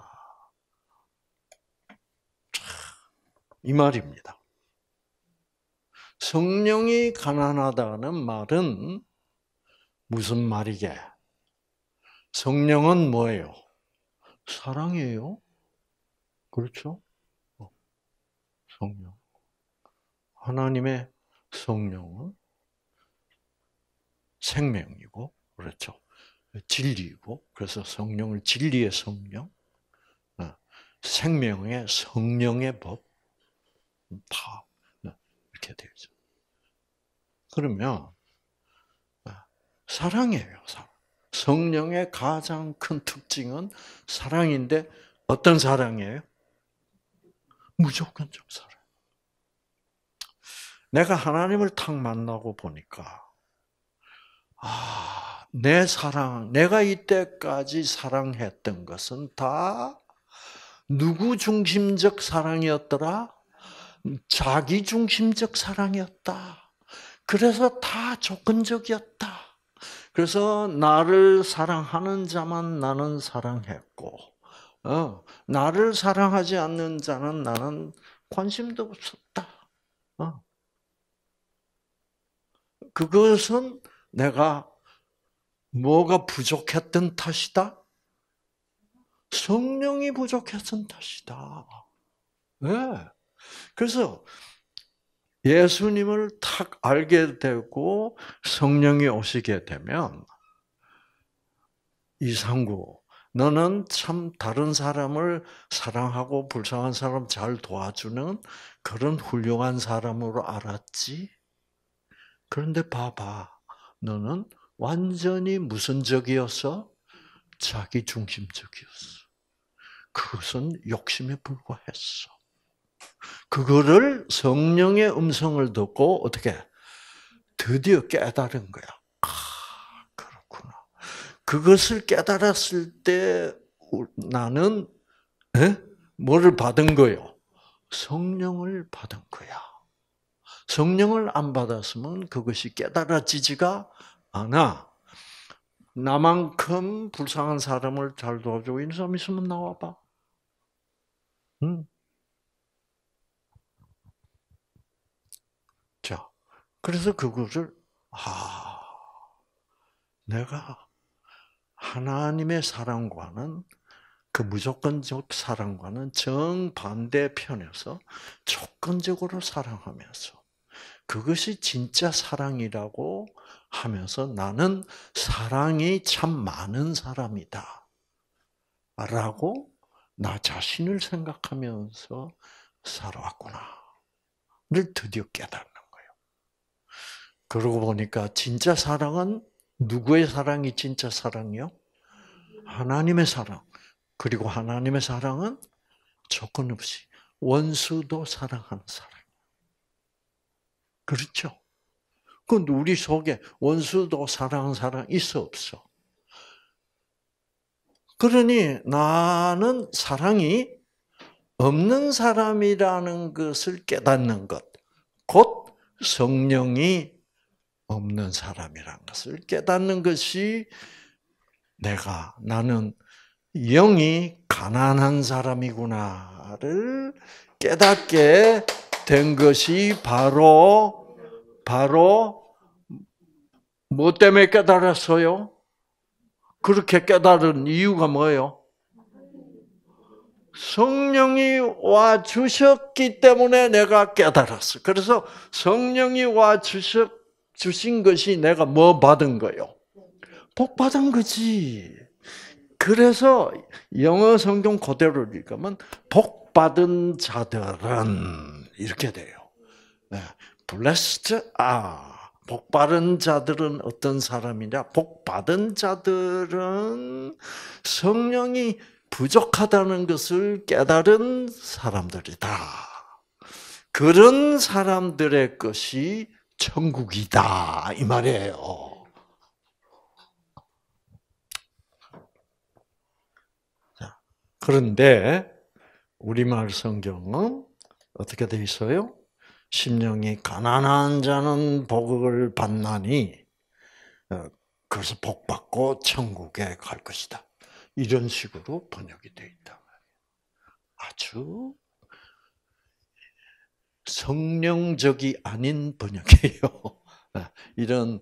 이 말입니다. 성령이 가난하다는 말은 무슨 말이게? 성령은 뭐예요? 사랑이에요. 그렇죠? 어. 성령. 하나님의 성령은 생명이고, 그렇죠. 진리이고, 그래서 성령을 진리의 성령, 어. 생명의 성령의 법, 다 어. 이렇게 되죠. 그러면 사랑이에요, 사랑. 성령의 가장 큰 특징은 사랑인데 어떤 사랑이에요? 무조건적 사랑. 내가 하나님을 탁 만나고 보니까 아, 내 사랑, 내가 이때까지 사랑했던 것은 다 누구 중심적 사랑이었더라? 자기 중심적 사랑이었다. 그래서 다 조건적이었다. 그래서 나를 사랑하는 자만 나는 사랑했고 어, 나를 사랑하지 않는 자는 나는 관심도 없었다. 어. 그것은 내가 뭐가 부족했던 탓이다? 성령이 부족했던 탓이다. 네. 그래서 예수님을 탁 알게 되고 성령이 오시게 되면 이상구 너는 참 다른 사람을 사랑하고 불쌍한 사람 잘 도와주는 그런 훌륭한 사람으로 알았지. 그런데 봐봐. 너는 완전히 무슨 적이었어? 자기 중심적이었어. 그것은 욕심에 불과했어. 그거를 성령의 음성을 듣고 어떻게 드디어 깨달은 거야. 아, 그렇구나. 그것을 깨달았을 때 나는 에? 뭐를 받은 거요? 성령을 받은 거야. 성령을 안 받았으면 그것이 깨달아지지가 않아. 나만큼 불쌍한 사람을 잘 도와주고 있는 사람 있으면 나와봐. 응. 자, 그래서 그거를, 아, 내가 하나님의 사랑과는 그 무조건적 사랑과는 정반대 편에서 조건적으로 사랑하면서 그것이 진짜 사랑이라고 하면서 나는 사랑이 참 많은 사람이다. 라고 나 자신을 생각하면서 살아왔구나. 를 드디어 거예요. 그러고 보니까 진짜 사랑은 누구의 사랑이 진짜 사랑이요? 하나님의 사랑. 그리고 하나님의 사랑은 조건 없이 원수도 사랑하는 사랑. 그렇죠? 그런데 우리 속에 원수도 사랑하는 사람 있어 없어? 그러니 나는 사랑이 없는 사람이라는 것을 깨닫는 것, 곧 성령이 없는 사람이라는 것을 깨닫는 것이 내가 나는 영이 가난한 사람이구나를 깨닫게 된 것이 바로 바로 뭐 때문에 깨달았어요? 그렇게 깨달은 이유가 뭐예요? 성령이 와 주셨기 때문에 내가 깨달았어. 그래서 성령이 와 주셨 주신 것이 내가 뭐 받은 거요? 복 받은 거지. 그래서 영어 성경 그대로 읽으면 복 받은 자들은 이렇게 돼요. 네. blessed are 복 받은 자들은 어떤 사람이냐? 복 받은 자들은 성령이 부족하다는 것을 깨달은 사람들이다. 그런 사람들의 것이 천국이다 이 말이에요. 그런데 우리말 성경은 어떻게 돼 있어요? 심령이 가난한 자는 복을 받나니 어, 그래서 복 받고 천국에 갈 것이다. 이런 식으로 번역이 되어 있다. 아주 성령적이 아닌 번역이에요. 어, 이런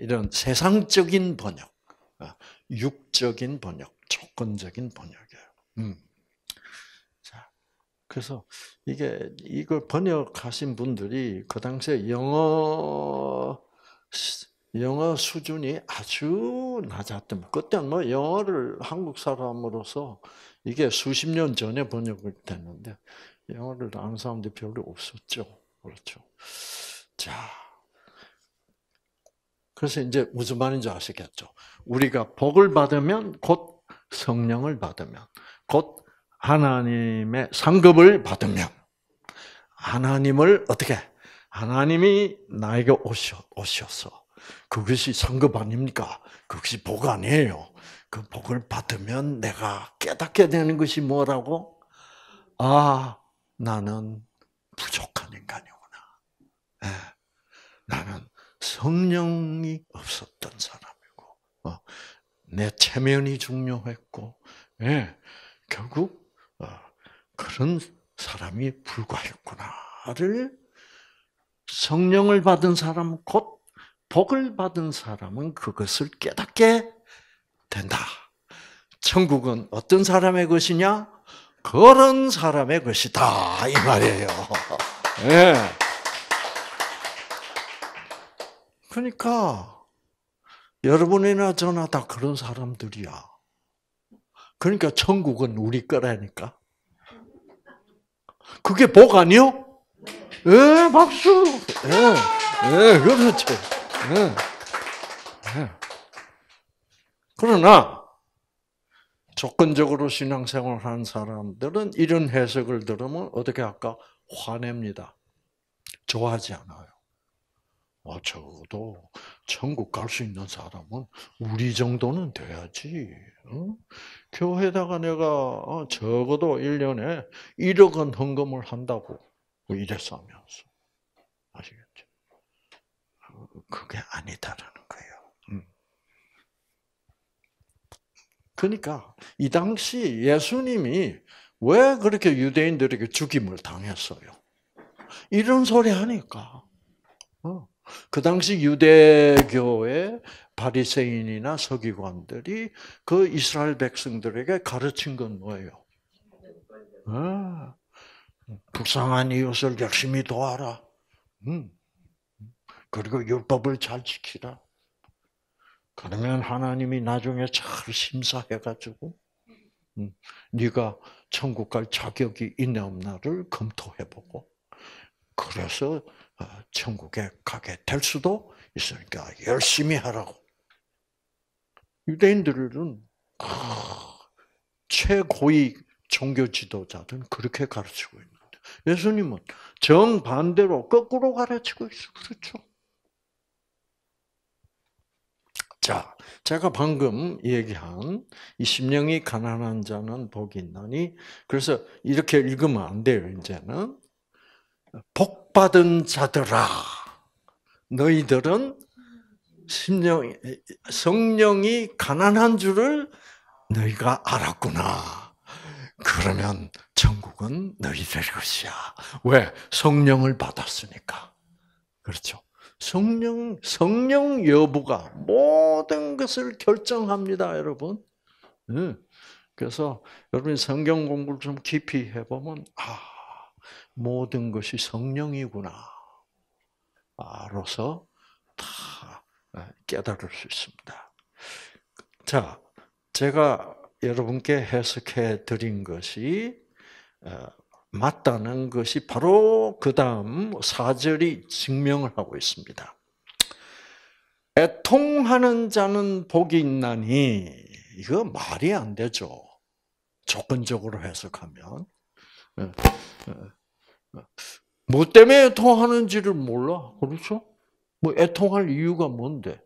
이런 세상적인 번역, 어, 육적인 번역, 조건적인 번역이에요. 음. 그래서 이게 이걸 번역하신 분들이 그 당시에 영어 영어 수준이 아주 낮았던 그때는 뭐 영어를 한국 사람으로서 이게 수십 년 전에 번역을 됐는데 영어를 아는 사람들이 별로 없었죠. 그렇죠. 자. 그래서 이제 무슨 말인지 아시겠죠? 우리가 복을 받으면 곧 성령을 받으면 곧 하나님의 상급을 받으면 하나님을 어떻게 하나님이 나에게 오셔 오셔서 그것이 상급 아닙니까? 그것이 복 아니에요. 그 복을 받으면 내가 깨닫게 되는 것이 뭐라고? 아, 나는 부족한 인간이구나. 네. 나는 성령이 없었던 사람이고, 어, 내 체면이 중요했고, 네. 결국 어, 그런 사람이 불과했구나를 성령을 받은 사람 곧 복을 받은 사람은 그것을 깨닫게 된다. 천국은 어떤 사람의 것이냐? 그런 사람의 것이다 이 말이에요. 네. 그러니까 여러분이나 저나 다 그런 사람들이야. 그러니까 천국은 우리 거라니까. 그게 복 아니요? 예, 박수. 예, 예, 그렇지. 예, 예. 그러나 조건적으로 신앙생활하는 사람들은 이런 해석을 들으면 어떻게 할까? 화냅니다. 좋아하지 않아요. 아, 적어도 천국 갈 수 있는 사람은 우리 정도는 돼야지. 어? 교회에다가 내가 어, 적어도 1년에 1억 원 헌금을 한다고 이랬으면서. 아시겠죠? 그게 아니다라는 거예요. 그러니까 이 당시 예수님이 왜 그렇게 유대인들에게 죽임을 당했어요? 이런 소리 하니까. 어. 그 당시 유대교의 바리새인이나 서기관들이 그 이스라엘 백성들에게 가르친 건 뭐예요? 아, 불쌍한 이웃을 열심히 도와라. 음. 그리고 율법을 잘 지키라. 그러면 하나님이 나중에 잘 심사해가지고 음, 네가 천국 갈 자격이 있나 없나를 검토해보고 그래서 어, 천국에 가게 될 수도 있으니까 열심히 하라고. 유대인들은 최고위 종교 지도자들은 그렇게 가르치고 있는데 예수님은 정반대로 거꾸로 가르치고 있어. 그렇죠? 자, 제가 방금 얘기한 이 심령이 가난한 자는 복이 있나니 그래서 이렇게 읽으면 안 돼요. 이제는 복 받은 자들아, 너희들은 심령 성령이 가난한 줄을 너희가 알았구나. 그러면 천국은 너희들 것이야. 왜? 성령을 받았으니까. 그렇죠. 성령, 성령 여부가 모든 것을 결정합니다, 여러분. 그래서 여러분 성경 공부를 좀 깊이 해보면, 아, 모든 것이 성령이구나. 알아서 다 깨달을 수 있습니다. 자, 제가 여러분께 해석해 드린 것이 어, 맞다는 것이 바로 그 다음 사절이 증명을 하고 있습니다. 애통하는 자는 복이 있나니 이거 말이 안 되죠. 조건적으로 해석하면 어, 어, 뭐 때문에 애통하는지를 몰라, 그렇죠? 뭐 애통할 이유가 뭔데?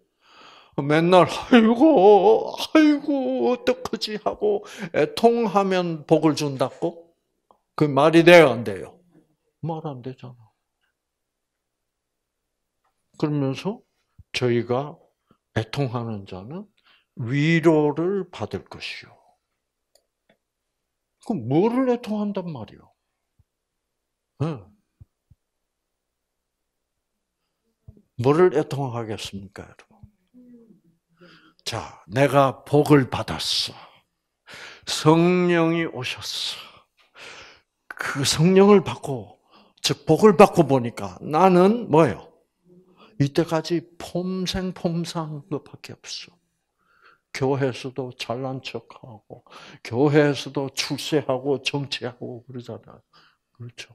맨날 아이고 아이고 어떡하지 하고 애통하면 복을 준다고? 그 말이 돼요, 안 돼요? 말 안 되잖아. 그러면서 저희가 애통하는 자는 위로를 받을 것이요. 그럼 뭐를 애통한단 말이요? 네. 뭐를 애통하겠습니까, 여러분? 자, 내가 복을 받았어. 성령이 오셨어. 그 성령을 받고 즉 복을 받고 보니까 나는 뭐예요? 이때까지 폼생폼사한 것밖에 없어. 교회에서도 잘난 척하고 교회에서도 출세하고 정치하고 그러잖아요. 그렇죠.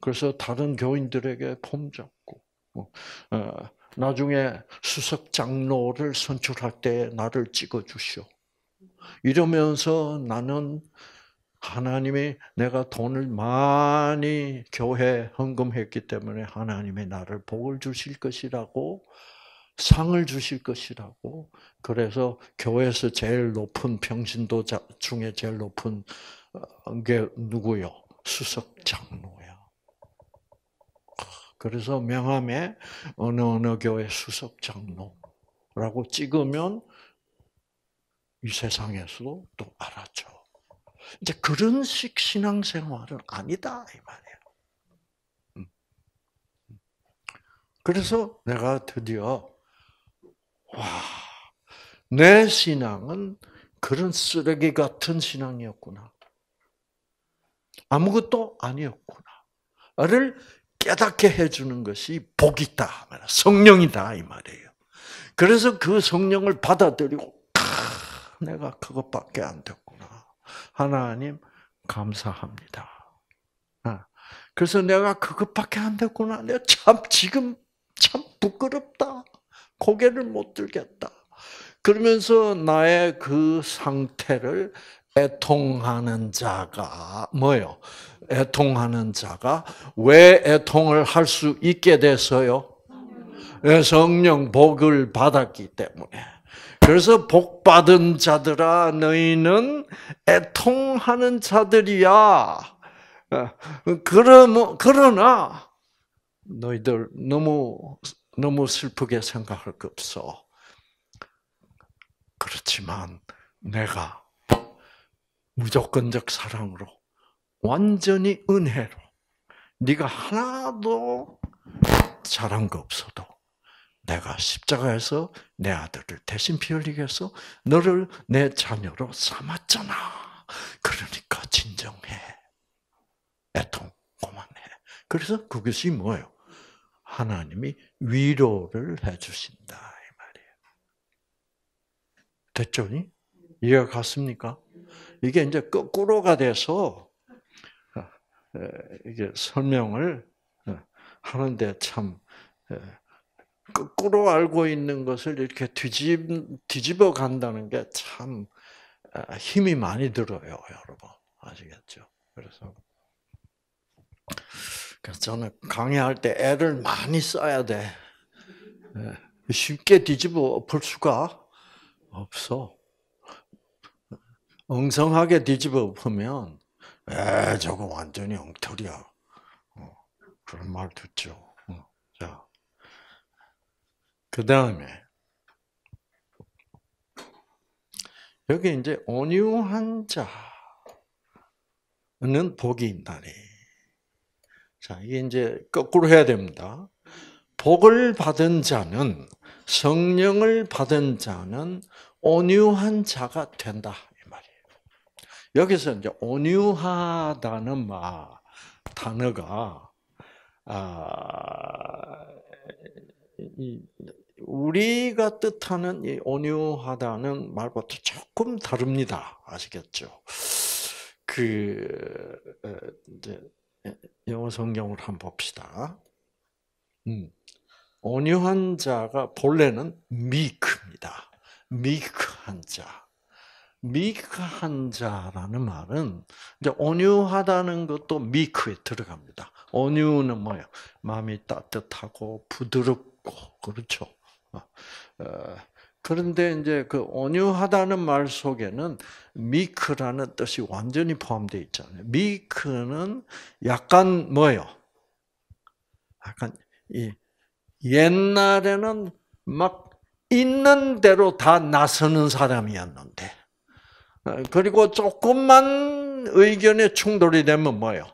그래서 다른 교인들에게 폼 잡고 어, 어, 나중에 수석 장로를 선출할 때 나를 찍어 주시오. 이러면서 나는 하나님이 내가 돈을 많이 교회 헌금했기 때문에 하나님이 나를 복을 주실 것이라고 상을 주실 것이라고 그래서 교회에서 제일 높은 평신도 중에 제일 높은 어, 게 누구요? 수석 장로야. 그래서 명함에 어느 어느 교회 수석 장로라고 찍으면 이 세상에서도 또 알았죠. 이제 그런 식 신앙생활은 아니다 이 말이에요. 음. 그래서 내가 드디어 와, 내 신앙은 그런 쓰레기 같은 신앙이었구나. 아무것도 아니었구나.를 깨닫게 해주는 것이 복이다, 성령이다 이 말이에요. 그래서 그 성령을 받아들이고 내가 그것밖에 안 됐구나. 하나님 감사합니다. 아, 그래서 내가 그것밖에 안 됐구나. 내가 참 지금 참 부끄럽다. 고개를 못 들겠다. 그러면서 나의 그 상태를 애통하는 자가 뭐요? 애통하는 자가 왜 애통을 할 수 있게 됐어요? 성령 복을 받았기 때문에. 그래서 복 받은 자들아 너희는 애통하는 자들이야. 어, 그러 그러나 너희들 너무 너무 슬프게 생각할 거 없어. 그렇지만 내가 무조건적 사랑으로 완전히 은혜로 네가 하나도 잘한 거 없어도 내가 십자가에서 내 아들을 대신 피 흘리게 해서 너를 내 자녀로 삼았잖아. 그러니까 진정해. 애통, 고만해. 그래서 그것이 뭐예요? 하나님이 위로를 해주신다. 이 말이에요. 됐죠? 이해가 갔습니까? 이게 이제 거꾸로가 돼서 어, 이게 설명을 어, 하는데 참 거꾸로 알고 있는 것을 이렇게 뒤집 뒤집어 간다는 게참 아, 힘이 많이 들어요, 여러분 아시겠죠? 그래서 그래서 저는 강의할 때 애를 많이 써야 돼. 쉽게 뒤집어 볼 수가 없어. 엉성하게 뒤집어 보면 에 저거 완전히 엉터리야. 어, 그런 말 듣죠. 그 다음에 여기 이제 온유한 자는 복이 있다니. 자, 이게 이제 거꾸로 해야 됩니다. 복을 받은 자는 성령을 받은 자는 온유한 자가 된다. 여기서 이제 온유하다는 말 단어가 아, 우리가 뜻하는 이 온유하다는 말과 조금 다릅니다. 아시겠죠? 그 이제 영어 성경을 한번 봅시다. 음. 온유한 자가 본래는 meek입니다. meek한 자. 미크한 자라는 말은 이제 온유하다는 것도 미크에 들어갑니다. 온유는 뭐예요? 마음이 따뜻하고 부드럽 고 그렇죠. 어, 어, 그런데 이제 그 온유하다는 말 속에는 미크라는 뜻이 완전히 포함되어 있잖아요. 미크는 약간 뭐예요? 약간 이 옛날에는 막 있는 대로 다 나서는 사람이었는데 어, 그리고 조금만 의견에 충돌이 되면 뭐예요?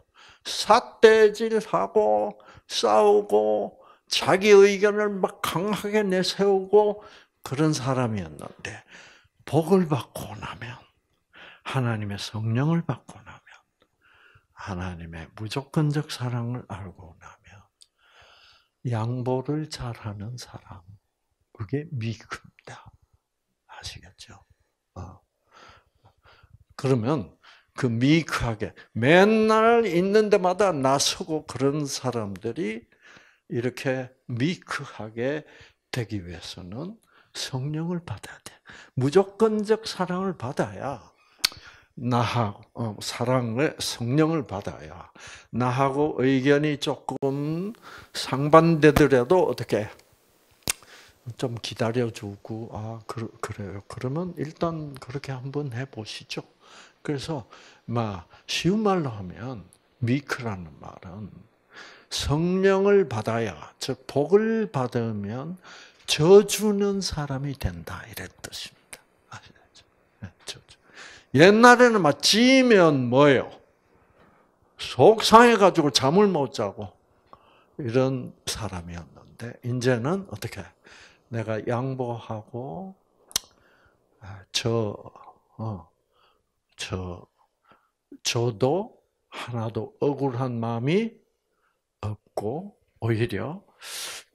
삿대질하고 싸우고 자기 의견을 막 강하게 내세우고 그런 사람이었는데 복을 받고 나면 하나님의 성령을 받고 나면 하나님의 무조건적 사랑을 알고 나면 양보를 잘하는 사람 그게 미크입니다. 아시겠죠? 어. 그러면 그 미크하게 맨날 있는 데마다 나서고 그런 사람들이 이렇게 미크하게 되기 위해서는 성령을 받아야 돼. 무조건적 사랑을 받아야 나하고 어, 사랑을 성령을 받아야 나하고 의견이 조금 상반되더라도 어떻게 좀 기다려주고 아 그, 그래요. 그러면 일단 그렇게 한번 해보시죠. 그래서 막 쉬운 말로 하면 미크라는 말은 성령을 받아야 즉 복을 받으면 저주는 사람이 된다 이런 뜻입니다. 아시죠? 네, 옛날에는 막 지면 뭐예요? 속상해 가지고 잠을 못 자고 이런 사람이었는데 이제는 어떻게 내가 양보하고 아, 저 어, 저 저도 하나도 억울한 마음이 없고 오히려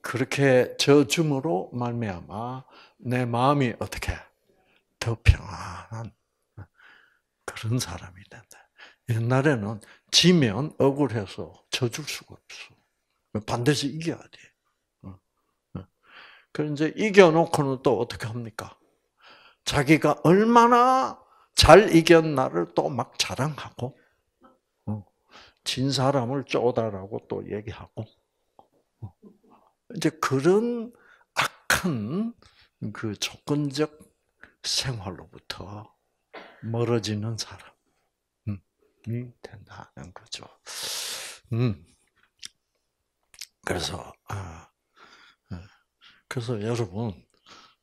그렇게 저줌으로 말미암아 내 마음이 어떻게 더 평안한 그런 사람이 된다. 옛날에는 지면 억울해서 져줄 수가 없어. 반드시 이겨야 돼. 그 이제 이겨놓고는 또 어떻게 합니까? 자기가 얼마나 잘 이겼나를 또 막 자랑하고, 진 사람을 쪼다라고 또 얘기하고, 이제 그런 악한 그 조건적 생활로부터 멀어지는 사람이 된다는 거죠. 음. 그래서 아, 어, 그래서 여러분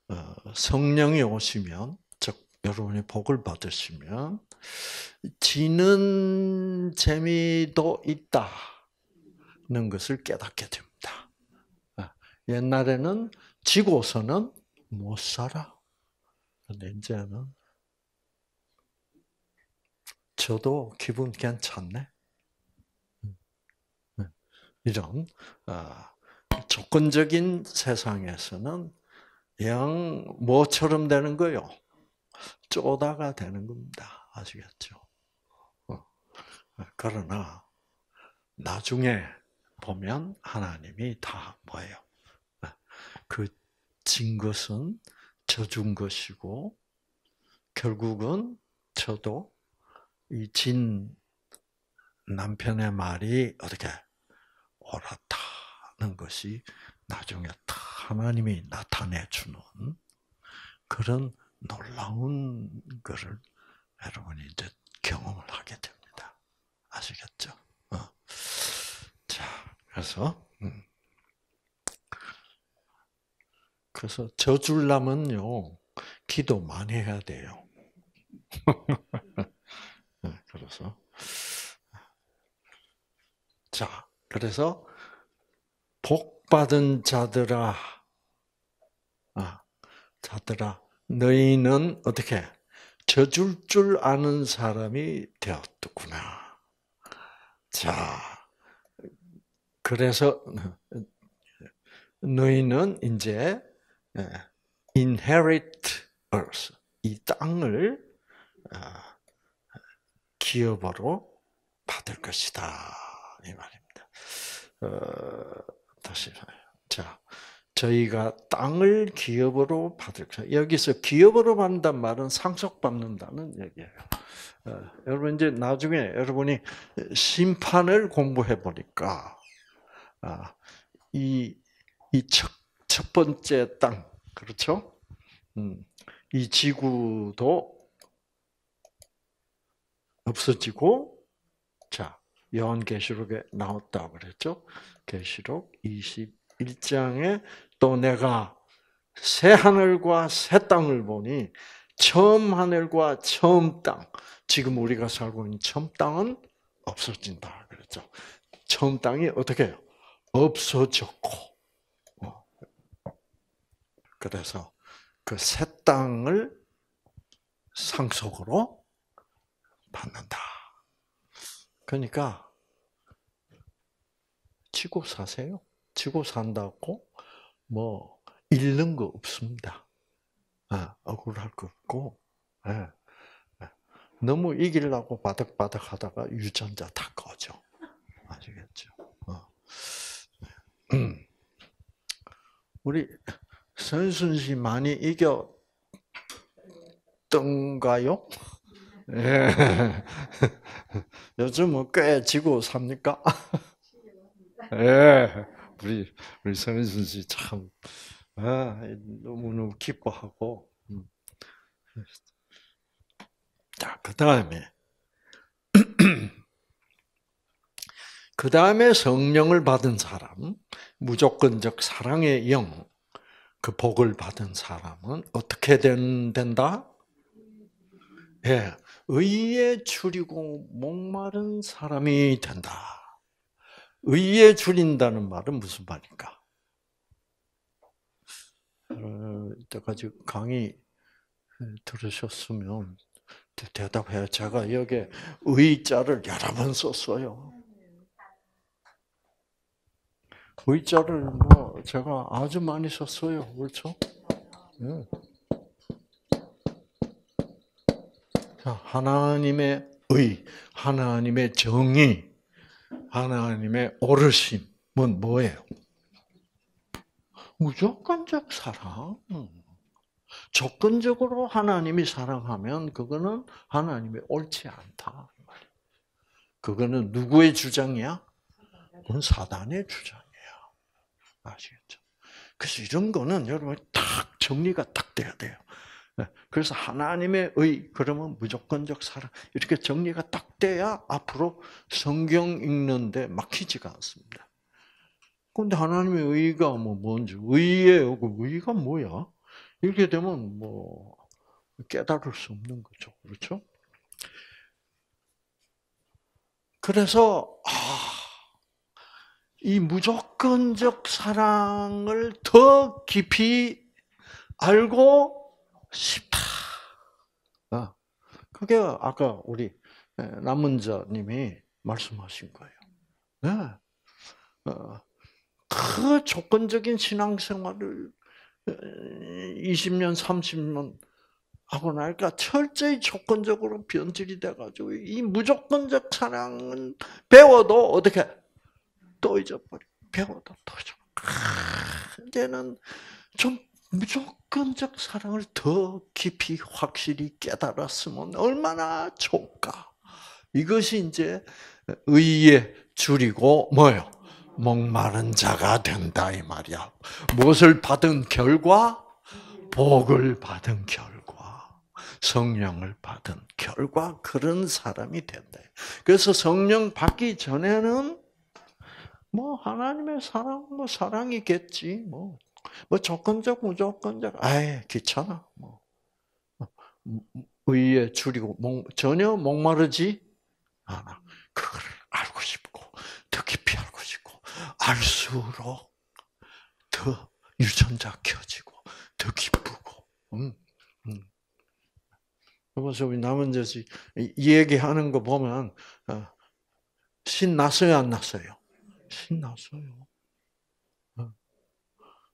어, 성령이 오시면 즉 여러분이 복을 받으시면 지는 재미도 있다는 것을 깨닫게 됩니다. 아, 옛날에는 지고서는 못 살아. 근데 이제는 저도 기분 괜찮네. 음, 네. 이런 아, 조건적인 세상에서는 영 뭐처럼 되는 거요? 쪼다가 되는 겁니다. 아시겠죠? 어. 그러나 나중에 보면 하나님이 다 뭐예요? 그 진 것은 져준 것이고 결국은 저도 이 진 남편의 말이 어떻게 옳았다는 것이 나중에 하나님이 나타내 주는 그런 놀라운 것을 여러분이 이제 경험을 하게 됩니다. 아시겠죠? 어. 자, 그래서 음. 그래서 저줄라면요 기도 많이 해야 돼요. 네, 그래서 자, 그래서 복 받은 자들아, 아, 자들아, 너희는 어떻게 져줄 줄 아는 사람이 되었구나. 자, 그래서 너희는 이제 예, inherit earth 이 땅을 아, 기업으로 받을 것이다 이 말입니다. 어, 다시 자 저희가 땅을 기업으로 받을 것 여기서 기업으로 받는단 말은 상속받는다는 얘기예요. 어, 여러분 이제 나중에 여러분이 심판을 공부해 보니까 아, 이이첫 첫 번째 땅, 그렇죠? 음, 이 지구도 없어지고, 자, 요한계시록에 나왔다고 그랬죠? 계시록 21장에 또 내가 새 하늘과 새 땅을 보니 처음 하늘과 처음 땅, 지금 우리가 살고 있는 처음 땅은 없어진다 그랬죠. 처음 땅이 어떻게 해요? 없어졌고 그래서 그 새 땅을 상속으로 받는다. 그러니까 치고 사세요. 치고 산다고 뭐 잃는 거 없습니다. 아, 억울할 거 없고, 예, 예. 너무 이기려고 바닥바닥 하다가 유전자 다 꺼져. 아시겠죠? 어. 음. 우리 선순 씨 많이 이겼던가요? 예. 요즘은 꽤 지고 삽니까? 예. 우리, 우리 선순 씨 참, 아, 너무 너무 기뻐하고. 음. 자, 그 다음에. 그 다음에 성령을 받은 사람, 무조건적 사랑의 영, 그 복을 받은 사람은 어떻게 된, 된다? 예, 의에 줄이고 목마른 사람이 된다. 의에 줄인다는 말은 무슨 말일까? 어, 이때까지 강의 들으셨으면 대답해요. 제가 여기에 의자를 여러 번 썼어요. 의자를 뭐 제가 아주 많이 썼어요. 그렇죠? 네. 하나님의 의, 하나님의 정의, 하나님의 오르심은 뭐예요? 무조건적 사랑. 조건적으로 하나님이 사랑하면 그거는 하나님이 옳지 않다. 그거는 누구의 주장이야? 그건 사단의 주장이야. 아시겠죠? 그래서 이런 거는 여러분 딱 정리가 딱 돼야 돼요. 네. 그래서 하나님의 의 그러면 무조건적 사랑 이렇게 정리가 딱 돼야 앞으로 성경 읽는데 막히지가 않습니다. 근데 하나님의 의가 뭐 뭔지 의예요. 그 의가 뭐야? 이렇게 되면 뭐 깨달을 수 없는 거죠. 그렇죠? 그래서 아, 이 무조건적 사랑을 더 깊이 알고 싶다. 아, 그게 아까 우리 남문자님이 말씀하신 거예요. 네. 어, 그 조건적인 신앙생활을 20년, 30년 하고 나니까 철저히 조건적으로 변질이 돼가지고 이 무조건적 사랑은 배워도 어떻게 또 잊어버려. 배워도 또 잊어. 이제는 좀 무조건적 사랑을 더 깊이 확실히 깨달았으면 얼마나 좋을까. 이것이 이제 의에 줄이고 뭐요? 목마른 자가 된다 이 말이야. 무엇을 받은 결과? 복을 받은 결과. 성령을 받은 결과 그런 사람이 된다. 그래서 성령 받기 전에는 뭐 하나님의 사랑 뭐 사랑이겠지 뭐. 뭐 조건적 무조건적 아예 귀찮아 뭐. 의에 줄이고 목, 전혀 목마르지 않아. 그걸 알고 싶고 더 깊이 알고 싶고 알수록 더 유전자 켜지고 더 기쁘고. 음, 음. 그래서 우리 남은저씨 이 얘기하는 거 보면 어, 신났어요, 안 났어요? 신났어요.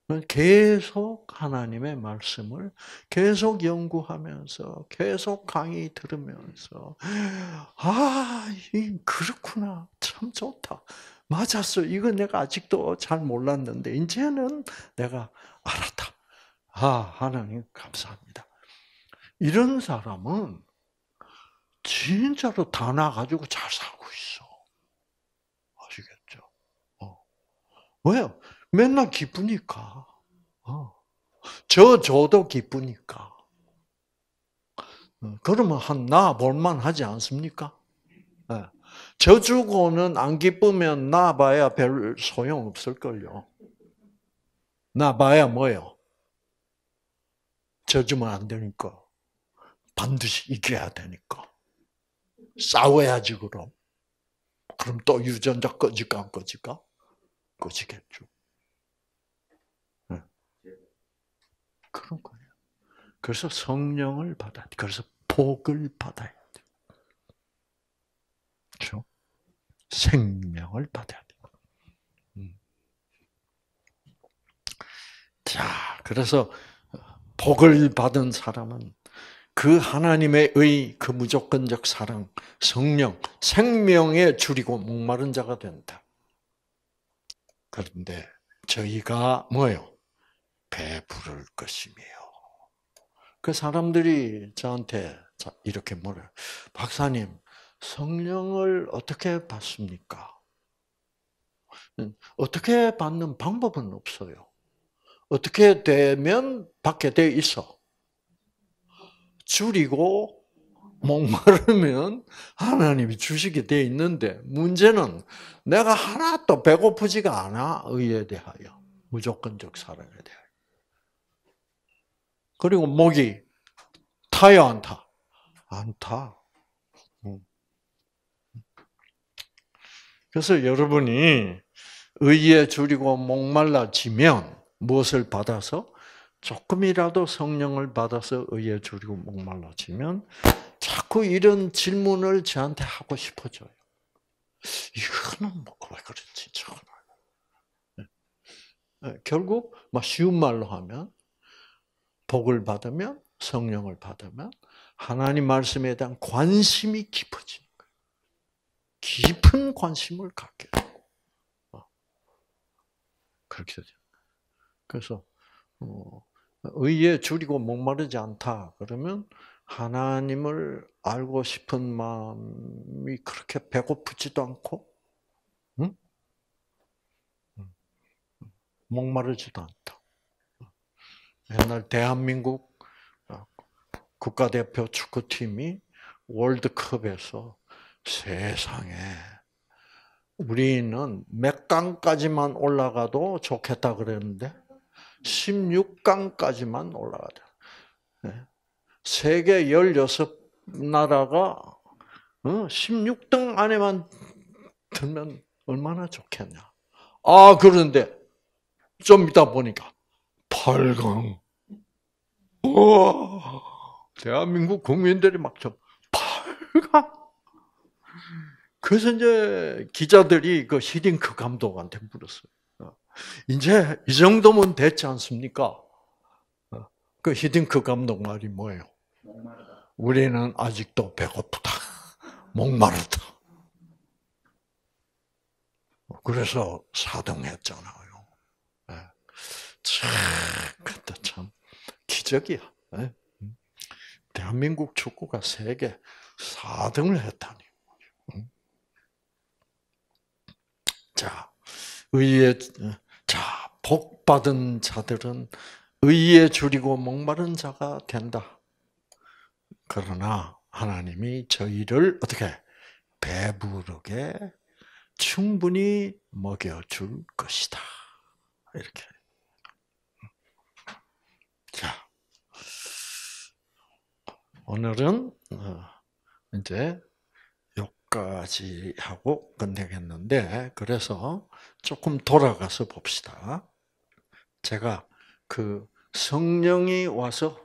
어. 계속 하나님의 말씀을 계속 연구하면서 계속 강의 들으면서 아, 그렇구나. 참 좋다. 맞았어. 이거 내가 아직도 잘 몰랐는데 이제는 내가 알았다. 아, 하나님 감사합니다. 이런 사람은 진짜로 다 나가지고 잘 살고 있어. 아시겠죠? 어. 왜요? 맨날 기쁘니까. 어. 저 저도 기쁘니까. 어, 그러면 한 나 볼만 하지 않습니까? 네. 저 주고는 안 기쁘면 나 봐야 별 소용 없을걸요. 나 봐야 뭐요? 저 주면 안 되니까. 반드시 이겨야 되니까. 싸워야지, 그럼. 그럼 또 유전자 꺼질까, 안 꺼질까? 꺼지겠죠. 그런 거예요. 그래서 성령을 받아, 그래서 복을 받아야 돼. 그렇죠? 생명을 받아야 돼. 음. 자, 그래서 복을 받은 사람은 그 하나님의 의, 그 무조건적 사랑, 성령, 생명에 줄이고 목마른 자가 된다. 그런데 저희가 뭐요? 배부를 것이며요. 그 사람들이 저한테 이렇게 뭐래 박사님, 성령을 어떻게 받습니까? 어떻게 받는 방법은 없어요. 어떻게 되면 받게 돼 있어. 줄이고 목마르면 하나님이 주시게 돼 있는데 문제는 내가 하나도 배고프지가 않아 의에 대하여 무조건적 사랑에 대하여 그리고 목이 타야 안 타? 안 타. 음. 그래서 여러분이 의에 줄이고 목말라지면 무엇을 받아서 조금이라도 성령을 받아서 의에 줄이고 목말라지면 자꾸 이런 질문을 저한테 하고 싶어져요. 이거는 뭐왜 그런지 저거는 네. 네, 결국 쉬운 말로 하면 복을 받으면 성령을 받으면 하나님 말씀에 대한 관심이 깊어지는 거예요. 깊은 관심을 갖게 되고 어. 그렇게 되죠. 그래서 어, 의에 줄이고 목마르지 않다 그러면 하나님을 알고 싶은 마음이 그렇게 배고프지도 않고, 응? 목마르지도 않다. 옛날 대한민국 어, 국가대표 축구팀이 월드컵에서 세상에 우리는 몇 강까지만 올라가도 좋겠다 그랬는데 16강까지만 올라가자. 세계 16나라가 16등 안에만 들면 얼마나 좋겠냐. 아, 그런데 좀 이따 보니까 8강. 우와, 대한민국 국민들이 막 좀, 8강. 그래서 이제 기자들이 그 히딩크 감독한테 물었어요. 어, 이제 이 정도면 됐지 않습니까? 어, 그 히딩크 감독 말이 뭐예요? 우리는 아직도 배고프다. 목마르다. 그래서 사등했잖아요. 네. 참, 기적이야. 네. 대한민국 축구가 세계 4등을 했다니. 자, 의에, 자, 복 받은 자들은 의에 줄이고 목마른 자가 된다. 그러나 하나님이 저희를 어떻게 배부르게 충분히 먹여줄 것이다. 이렇게. 자, 오늘은 어, 이제 여기까지 하고 끝내겠는데, 그래서 조금 돌아가서 봅시다. 제가 그 성령이 와서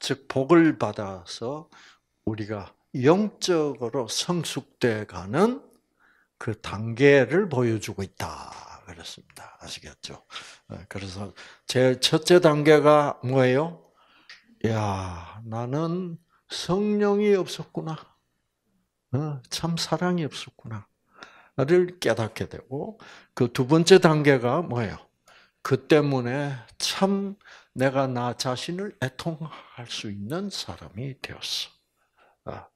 즉 복을 받아서 우리가 영적으로 성숙돼 가는 그 단계를 보여주고 있다. 그렇습니다. 아시겠죠? 네, 그래서 제 첫째 단계가 뭐예요? 야, 나는 성령이 없었구나. 어, 참 사랑이 없었구나. 를 깨닫게 되고, 그 두 번째 단계가 뭐예요? 그 때문에 참 내가 나 자신을 애통할 수 있는 사람이 되었어. 아.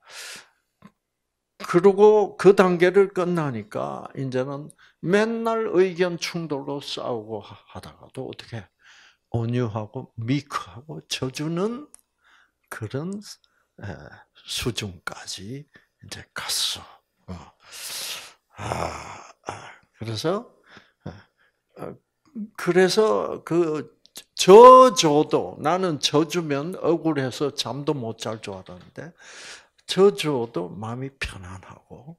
그리고 그 단계를 끝나니까 이제는 맨날 의견 충돌로 싸우고 하다가도 어떻게 온유하고 미크하고 져주는 그런 수준까지 이제 갔어. 어. 아, 아, 그래서 어, 그래서 그 저줘도 나는 저주면 억울해서 잠도 못 잘 줄 알았는데 저줘도 마음이 편안하고 어,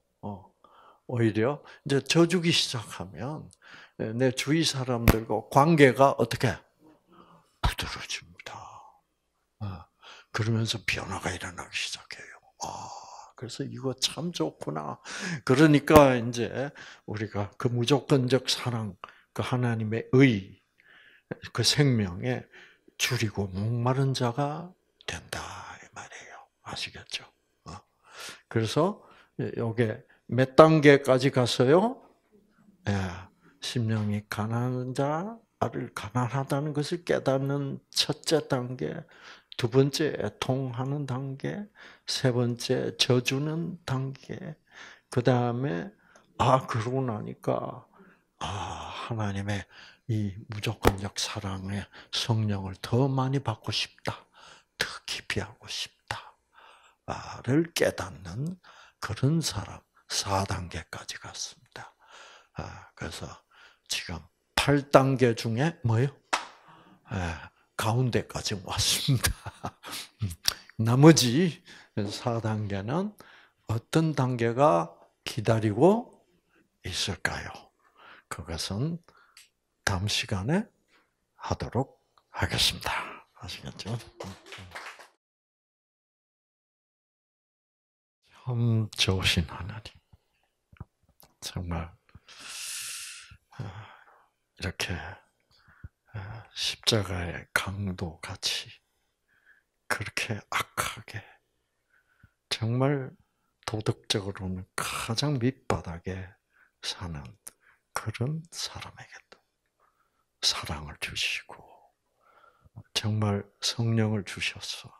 오히려 이제 저주기 시작하면 내 주위 사람들과 관계가 어떻게 부드러집니다. 어, 그러면서 변화가 일어나기 시작해요. 아, 그래서 이거 참 좋구나. 그러니까 이제 우리가 그 무조건적 사랑, 그 하나님의 의, 그 생명에 줄이고 목마른 자가 된다 이 말이에요. 아시겠죠? 어. 그래서 요게 몇 단계까지 갔어요? 예, 심령이 가난한 자를 가난하다는 것을 깨닫는 첫째 단계, 두 번째 애통하는 단계, 세 번째 져주는 단계, 그 다음에 아 그러고 나니까 아 하나님의 이 무조건적 사랑의 성령을 더 많이 받고 싶다. 더 깊이 하고 싶다를 깨닫는 그런 사람 4단계까지 갔습니다. 아, 그래서 지금 8단계 중에 뭐요? 예, 가운데까지 왔습니다. 나머지 4단계는 어떤 단계가 기다리고 있을까요? 그것은 다음 시간에 하도록 하겠습니다. 아시겠죠? 참 좋으신 하나님. 정말 아, 이렇게 아, 십자가의 강도 같이 그렇게 악하게 정말 도덕적으로는 가장 밑바닥에 사는 그런 사람에게도 사랑을 주시고 정말 성령을 주셔서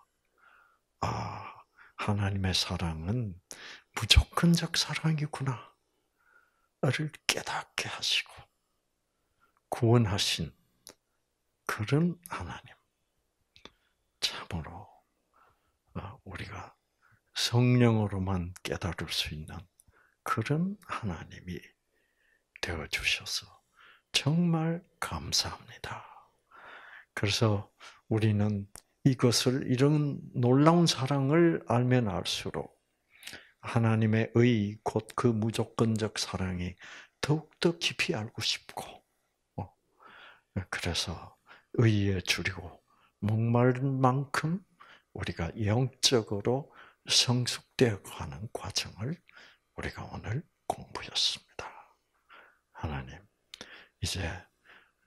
아 하나님의 사랑은 무조건적 사랑이구나 를 깨닫게 하시고 구원하신 그런 하나님 참으로 어, 우리가 성령으로만 깨달을 수 있는 그런 하나님이 되어 주셔서 정말 감사합니다. 그래서 우리는 이것을 이런 놀라운 사랑을 알면 알수록 하나님의 의, 곧 그 무조건적 사랑이 더욱더 깊이 알고 싶고, 어, 그래서 의에 줄이고 목마른 만큼 우리가 영적으로 성숙되어 가는 과정을 우리가 오늘 공부했습니다. 하나님, 이제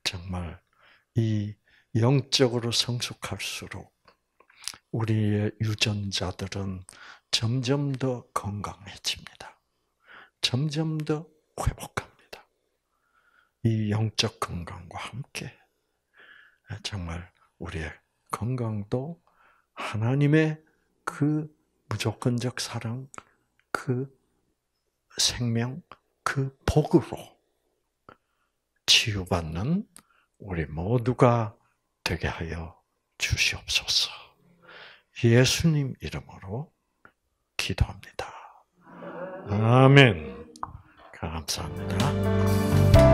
정말 이 영적으로 성숙할수록 우리의 유전자들은 점점 더 건강해집니다. 점점 더 회복합니다. 이 영적 건강과 함께 정말 우리의 건강도 하나님의 그 무조건적 사랑, 그 생명, 그 복으로 치유받는 우리 모두가 되게 하여 주시옵소서. 예수님 이름으로 기도합니다. 아멘. 감사합니다.